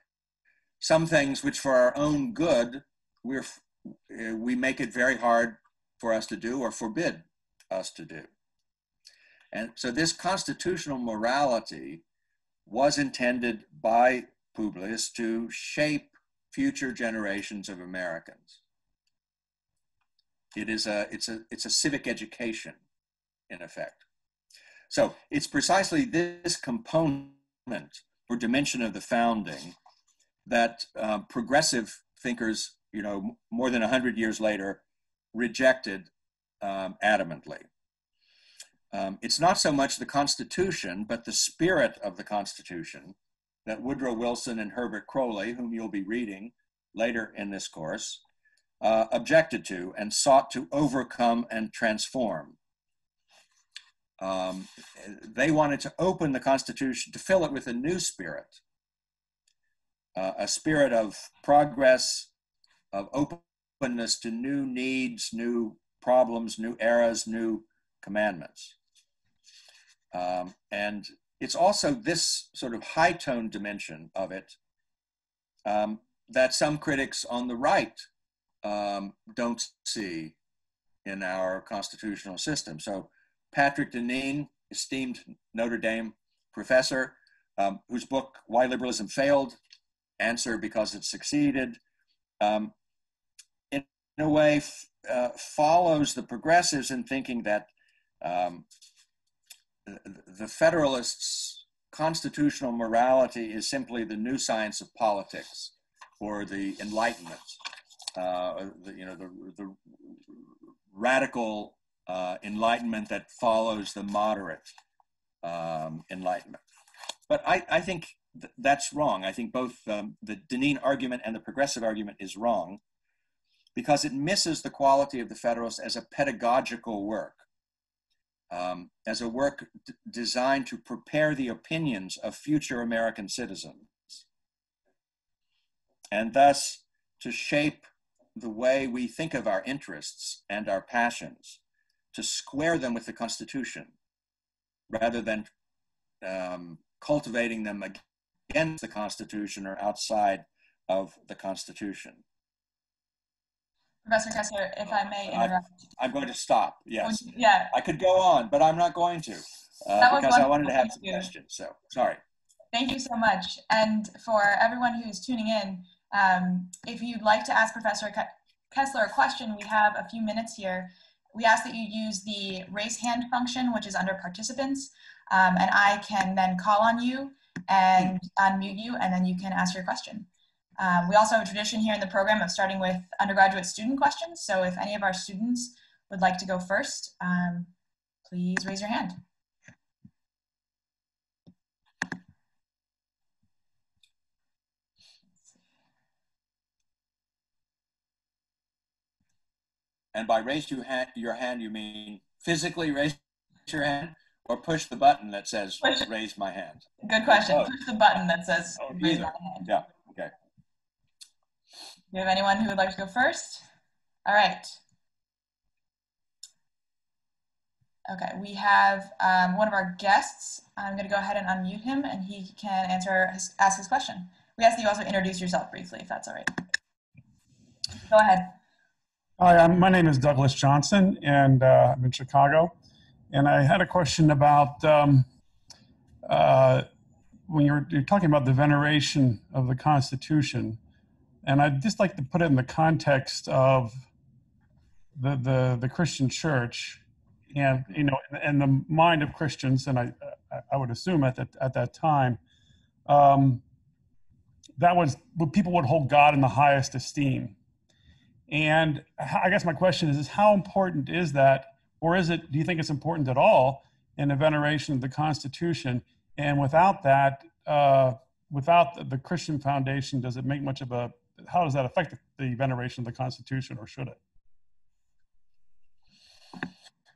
some things which for our own good, we're, eh, we make it very hard for us to do or forbid us to do. And so this constitutional morality was intended by Publius to shape future generations of Americans. It is a, it's a, it's a civic education in effect. So it's precisely this component or dimension of the founding that uh, progressive thinkers, you know, more than 100 years later, rejected um, adamantly. Um, it's not so much the Constitution, but the spirit of the Constitution that Woodrow Wilson and Herbert Croly, whom you'll be reading later in this course, uh, objected to and sought to overcome and transform. Um, they wanted to open the Constitution, to fill it with a new spirit, uh, a spirit of progress, of openness to new needs, new problems, new eras, new commandments. Um, and it's also this sort of high tone dimension of it um, that some critics on the right um, don't see in our constitutional system. So Patrick Deneen, esteemed Notre Dame professor, um, whose book, Why Liberalism Failed, Answer Because It Succeeded, um, in, in, a way uh, follows the progressives in thinking that um, the, the Federalists' constitutional morality is simply the new science of politics or the Enlightenment, uh, the, you know, the, the radical uh, enlightenment that follows the moderate um, enlightenment. But I, I think th that's wrong. I think both um, the Deneen argument and the progressive argument is wrong because it misses the quality of the Federalist as a pedagogical work, um, as a work designed to prepare the opinions of future American citizens, and thus to shape the way we think of our interests and our passions to square them with the Constitution rather than um, cultivating them against the Constitution or outside of the Constitution. Professor Kesler, if I may interrupt. I, am going to stop, yes. Yeah. I could go on, but I'm not going to uh, because I wanted to have some questions, so sorry. Thank you so much. And for everyone who's tuning in, um, if you'd like to ask Professor Kesler a question, we have a few minutes here we ask that you use the raise hand function, which is under participants, um, and I can then call on you and unmute you, and then you can ask your question. Um, we also have a tradition here in the program of starting with undergraduate student questions. So if any of our students would like to go first, um, please raise your hand. And by raise your hand, your hand, you mean physically raise your hand or push the button that says push. raise my hand? Good question. Oh. Push the button that says oh, raise either. my hand. Yeah, okay. Do you have anyone who would like to go first? All right. Okay, we have um, one of our guests. I'm going to go ahead and unmute him and he can answer his, ask his question. We ask that you also introduce yourself briefly, if that's all right. Go ahead. Hi, I'm, my name is Douglas Johnson, and uh, I'm in Chicago. And I had a question about um, uh, when you're, you're, talking about the veneration of the Constitution, and I'd just like to put it in the context of the the, the Christian Church, and you know, and the mind of Christians, and I I would assume at that at that time, um, that was people would hold God in the highest esteem and I guess my question is, is how important is that, or is it, do you think it's important at all in the veneration of the Constitution? And without that, uh, without the Christian foundation, does it make much of a, how does that affect the veneration of the Constitution, or should it?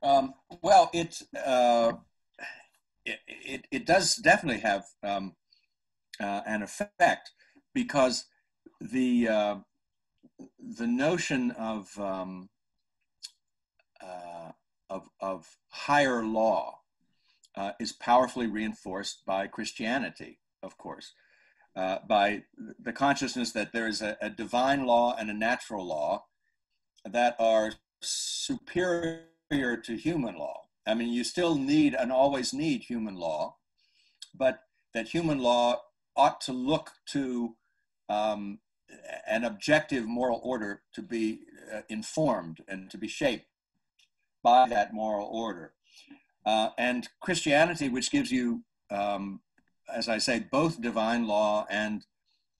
Um, well, it, uh, it, it, it, does definitely have um, uh, an effect because the, uh, the notion of, um, uh, of, of higher law uh, is powerfully reinforced by Christianity, of course, uh, by the consciousness that there is a, a, divine law and a natural law that are superior to human law. I mean, you still need and always need human law, but that human law ought to look to um, an objective moral order to be uh, informed and to be shaped by that moral order. Uh, and Christianity, which gives you, um, as I say, both divine law and,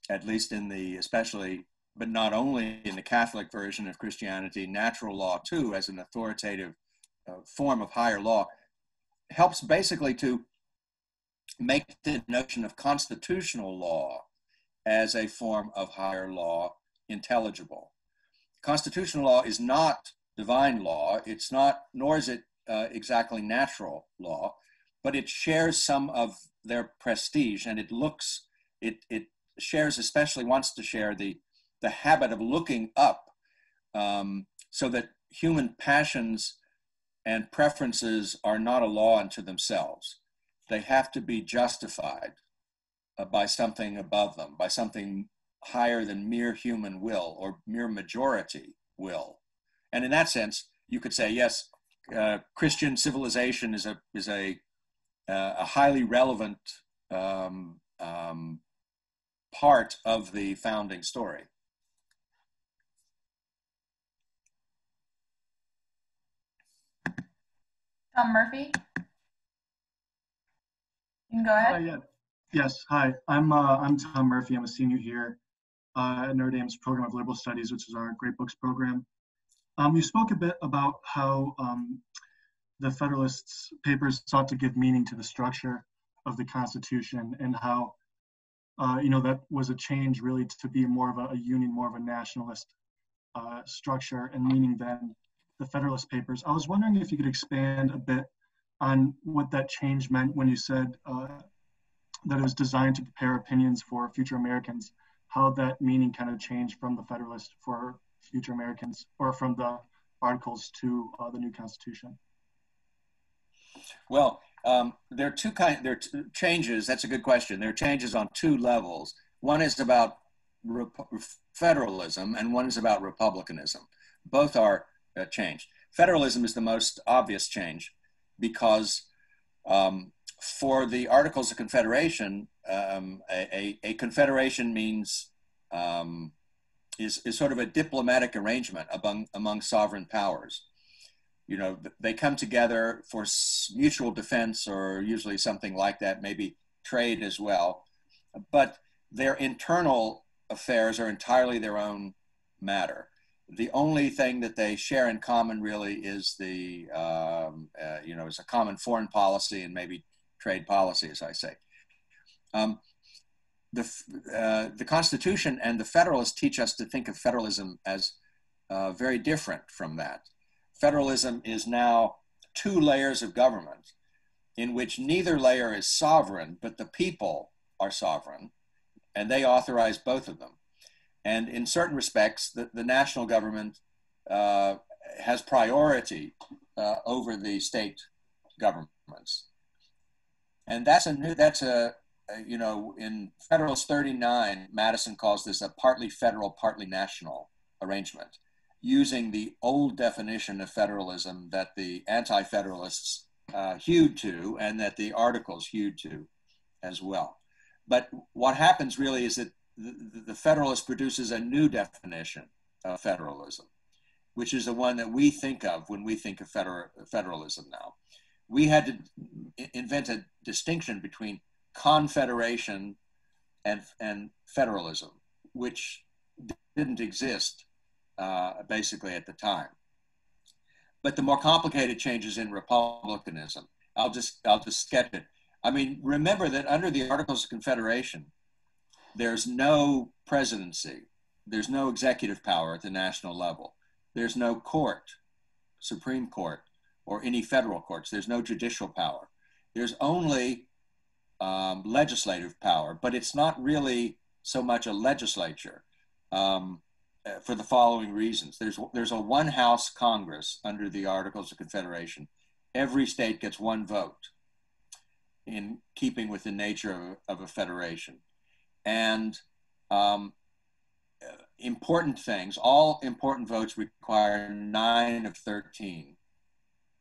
at least in the, especially, but not only in the Catholic version of Christianity, natural law too, as an authoritative uh, form of higher law, helps basically to make the notion of constitutional law as a form of higher law intelligible. Constitutional law is not divine law, it's not, nor is it uh, exactly natural law, but it shares some of their prestige and it looks, it, it shares, especially wants to share the, the habit of looking up um, so that human passions and preferences are not a law unto themselves. They have to be justified uh, by something above them, by something higher than mere human will or mere majority will. And in that sense, you could say, yes, uh, Christian civilization is a is a uh, a highly relevant um, um, part of the founding story. Tom Murphy, you can go ahead. Uh, yeah. Yes, hi. I'm uh, I'm Tom Murphy. I'm a senior here uh, at Notre Dame's program of liberal studies, which is our Great Books program. Um, you spoke a bit about how um, the Federalists' Papers sought to give meaning to the structure of the Constitution, and how uh, you know that was a change really to be more of a, a union, more of a nationalist uh, structure and meaning than the Federalist Papers. I was wondering if you could expand a bit on what that change meant when you said uh, that it was designed to prepare opinions for future Americans, how that meaning kind of changed from the Federalist for future Americans or from the articles to uh, the new Constitution? Well, um, there are two kind. There are changes. That's a good question. There are changes on two levels. One is about rep- federalism, and one is about republicanism. Both are uh, changed. Federalism is the most obvious change because um, for the Articles of Confederation, um, a, a, a, confederation means um, is, is sort of a diplomatic arrangement among among sovereign powers. You know, they come together for mutual defense or usually something like that, maybe trade as well. But their internal affairs are entirely their own matter. The only thing that they share in common really is the, um, uh, you know, is a common foreign policy and maybe trade policy, as I say. Um, the, uh, the Constitution and the Federalists teach us to think of federalism as uh, very different from that. Federalism is now two layers of government in which neither layer is sovereign, but the people are sovereign, and they authorize both of them. And in certain respects, the, the national government uh, has priority uh, over the state governments and that's a new that's a, a, you know in federalist 39 madison calls this a partly federal partly national arrangement using the old definition of federalism that the anti-federalists uh, hewed to and that the articles hewed to as well. But what happens really is that the, the federalist produces a new definition of federalism which is the one that we think of when we think of federal, federalism now. We had to invent a distinction between confederation and, and federalism, which didn't exist uh, basically at the time. But the more complicated changes in republicanism, I'll just I'll just sketch it. I mean, remember that under the Articles of Confederation, there's no presidency, there's no executive power at the national level, there's no court, Supreme Court, or any federal courts. There's no judicial power. There's only um, legislative power, but it's not really so much a legislature um, uh, for the following reasons. There's, there's a one house Congress under the Articles of Confederation. Every state gets one vote. in keeping with the nature of, of a federation. And um, important things, all important votes require nine of 13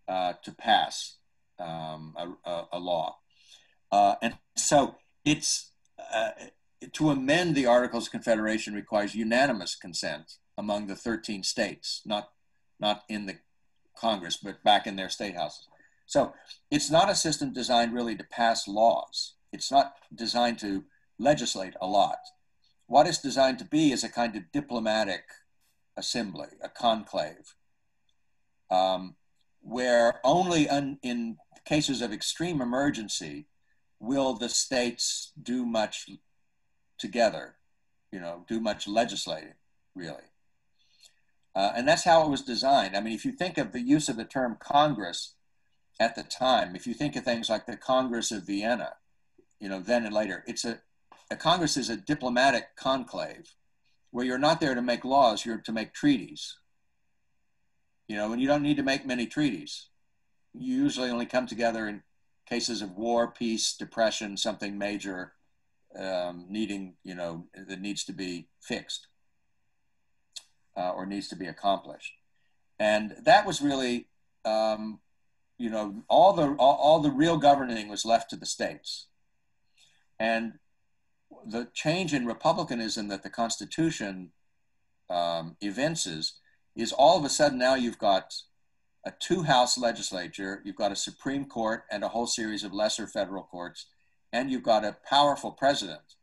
uh, to pass um, a, a, law. Uh, and so it's uh, to amend the Articles of Confederation requires unanimous consent among the 13 states, not, not in the Congress, but back in their state houses. So it's not a system designed really to pass laws. It's not designed to legislate a lot. What it's designed to be is a kind of diplomatic assembly, a conclave, um, where only un, in cases of extreme emergency will the states do much together, you know, do much legislating, really. Uh, and that's how it was designed. I mean, if you think of the use of the term Congress at the time, if you think of things like the Congress of Vienna, you know, then and later, it's a, a Congress is a diplomatic conclave where you're not there to make laws, you're to make treaties. You know, and you don't need to make many treaties. You usually only come together in cases of war, peace, depression, something major um, needing, you know, that needs to be fixed uh, or needs to be accomplished. And that was really, um, you know, all the all, all, the real governing was left to the states. And the change in republicanism that the Constitution um, evinces is all of a sudden now you've got a two house legislature, you've got a Supreme Court and a whole series of lesser federal courts, and you've got a powerful president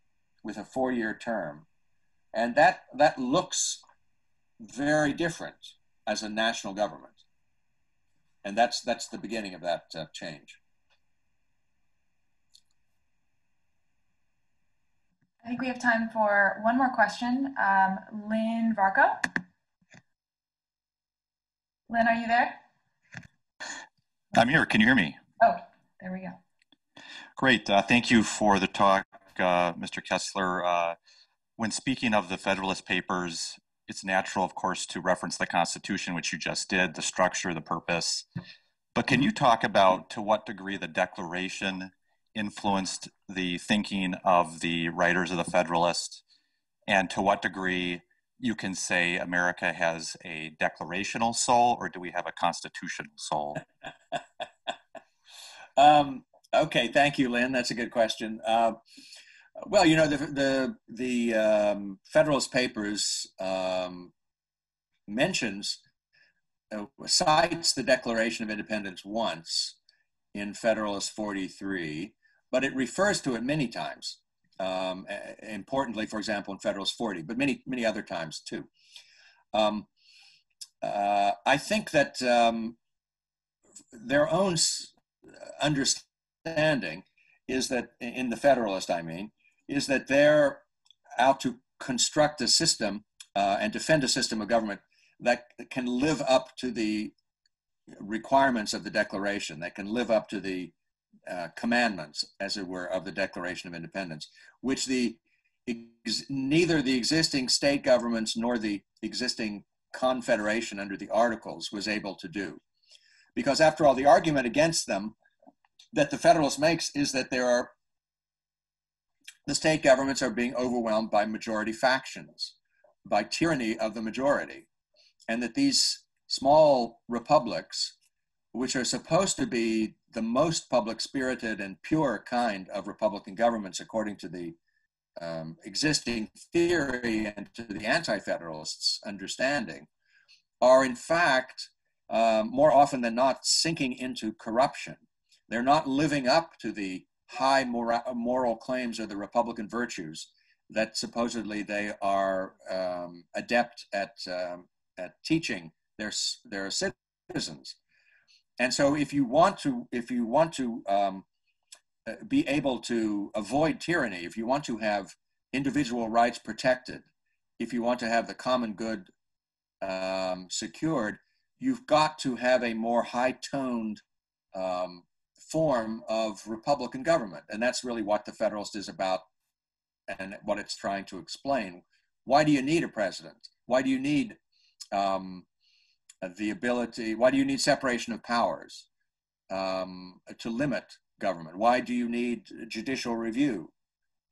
with a four year term. And that, that looks very different as a national government. And that's, that's the beginning of that uh, change. I think we have time for one more question. Um, Lynn Varco. Lynn, are you there? I'm here. Can you hear me? Oh, there we go. Great. Uh, thank you for the talk, uh, Mr. Kesler. Uh, when speaking of the Federalist Papers, it's natural, of course, to reference the Constitution, which you just did, the structure, the purpose. But can you talk about to what degree the Declaration influenced the thinking of the writers of the Federalist, and to what degree you can say America has a declarational soul, or do we have a constitutional soul? [LAUGHS] um, okay, thank you, Lynn. That's a good question. Uh, well, you know, the the the um, Federalist Papers um, mentions uh, cites the Declaration of Independence once in Federalist 43, but it refers to it many times. Um, importantly, for example, in Federalist 40, but many many other times too. Um, uh, I think that um, their own understanding is that in the Federalist, I mean, is that they're out to construct a system uh, and defend a system of government that can live up to the requirements of the Declaration, that can live up to the uh, commandments, as it were, of the Declaration of Independence, which the ex- neither the existing state governments nor the existing confederation under the Articles was able to do. Because after all, the argument against them that the Federalist makes is that there are the state governments are being overwhelmed by majority factions, by tyranny of the majority, and that these small republics, which are supposed to be the most public spirited and pure kind of republican governments, according to the um, existing theory and to the anti federalists' understanding, are in fact um, more often than not sinking into corruption. They're not living up to the high mora- moral claims of the Republican virtues that supposedly they are um, adept at, um, at teaching their, their citizens. And so if you want to, if you want to um, uh, be able to avoid tyranny, if you want to have individual rights protected, if you want to have the common good um, secured, you've got to have a more high-toned um, form of Republican government. And that's really what the Federalist is about and what it's trying to explain. Why do you need a president? Why do you need um, the ability, why do you need separation of powers um, to limit government? Why do you need judicial review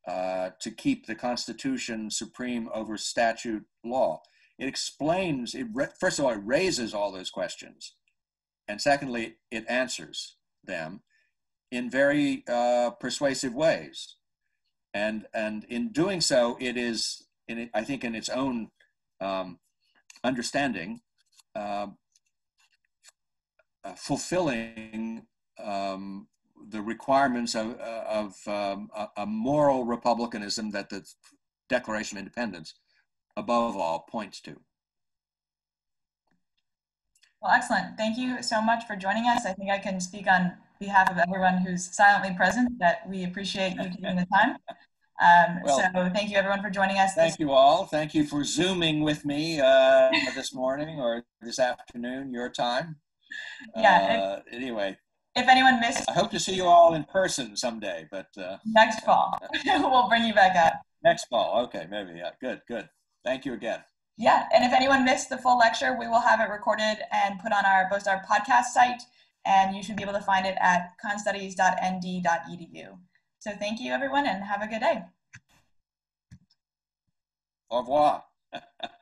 uh, to keep the Constitution supreme over statute law? It explains, it first of all, it raises all those questions. And secondly, it answers them in very uh, persuasive ways. And, and in doing so, it is, in, I think, in its own um, understanding, uh, uh, fulfilling um, the requirements of, of um, a, a, moral republicanism that the Declaration of Independence, above all, points to. Well, excellent. Thank you so much for joining us. I think I can speak on behalf of everyone who's silently present that we appreciate you taking the time. Um, well, so thank you everyone for joining us. Thank you all. Thank you for Zooming with me uh, this morning or this afternoon, your time. [LAUGHS] Yeah. Uh, anyway. If anyone missed. I hope to see you all in person someday, but. Uh, next fall, [LAUGHS] [LAUGHS] we'll bring you back up. Next fall. Okay, maybe. Yeah. Good, good. Thank you again. Yeah. And if anyone missed the full lecture, we will have it recorded and put on our both our podcast site. And you should be able to find it at constudies.nd.edu. So thank you, everyone, and have a good day. Au revoir. [LAUGHS]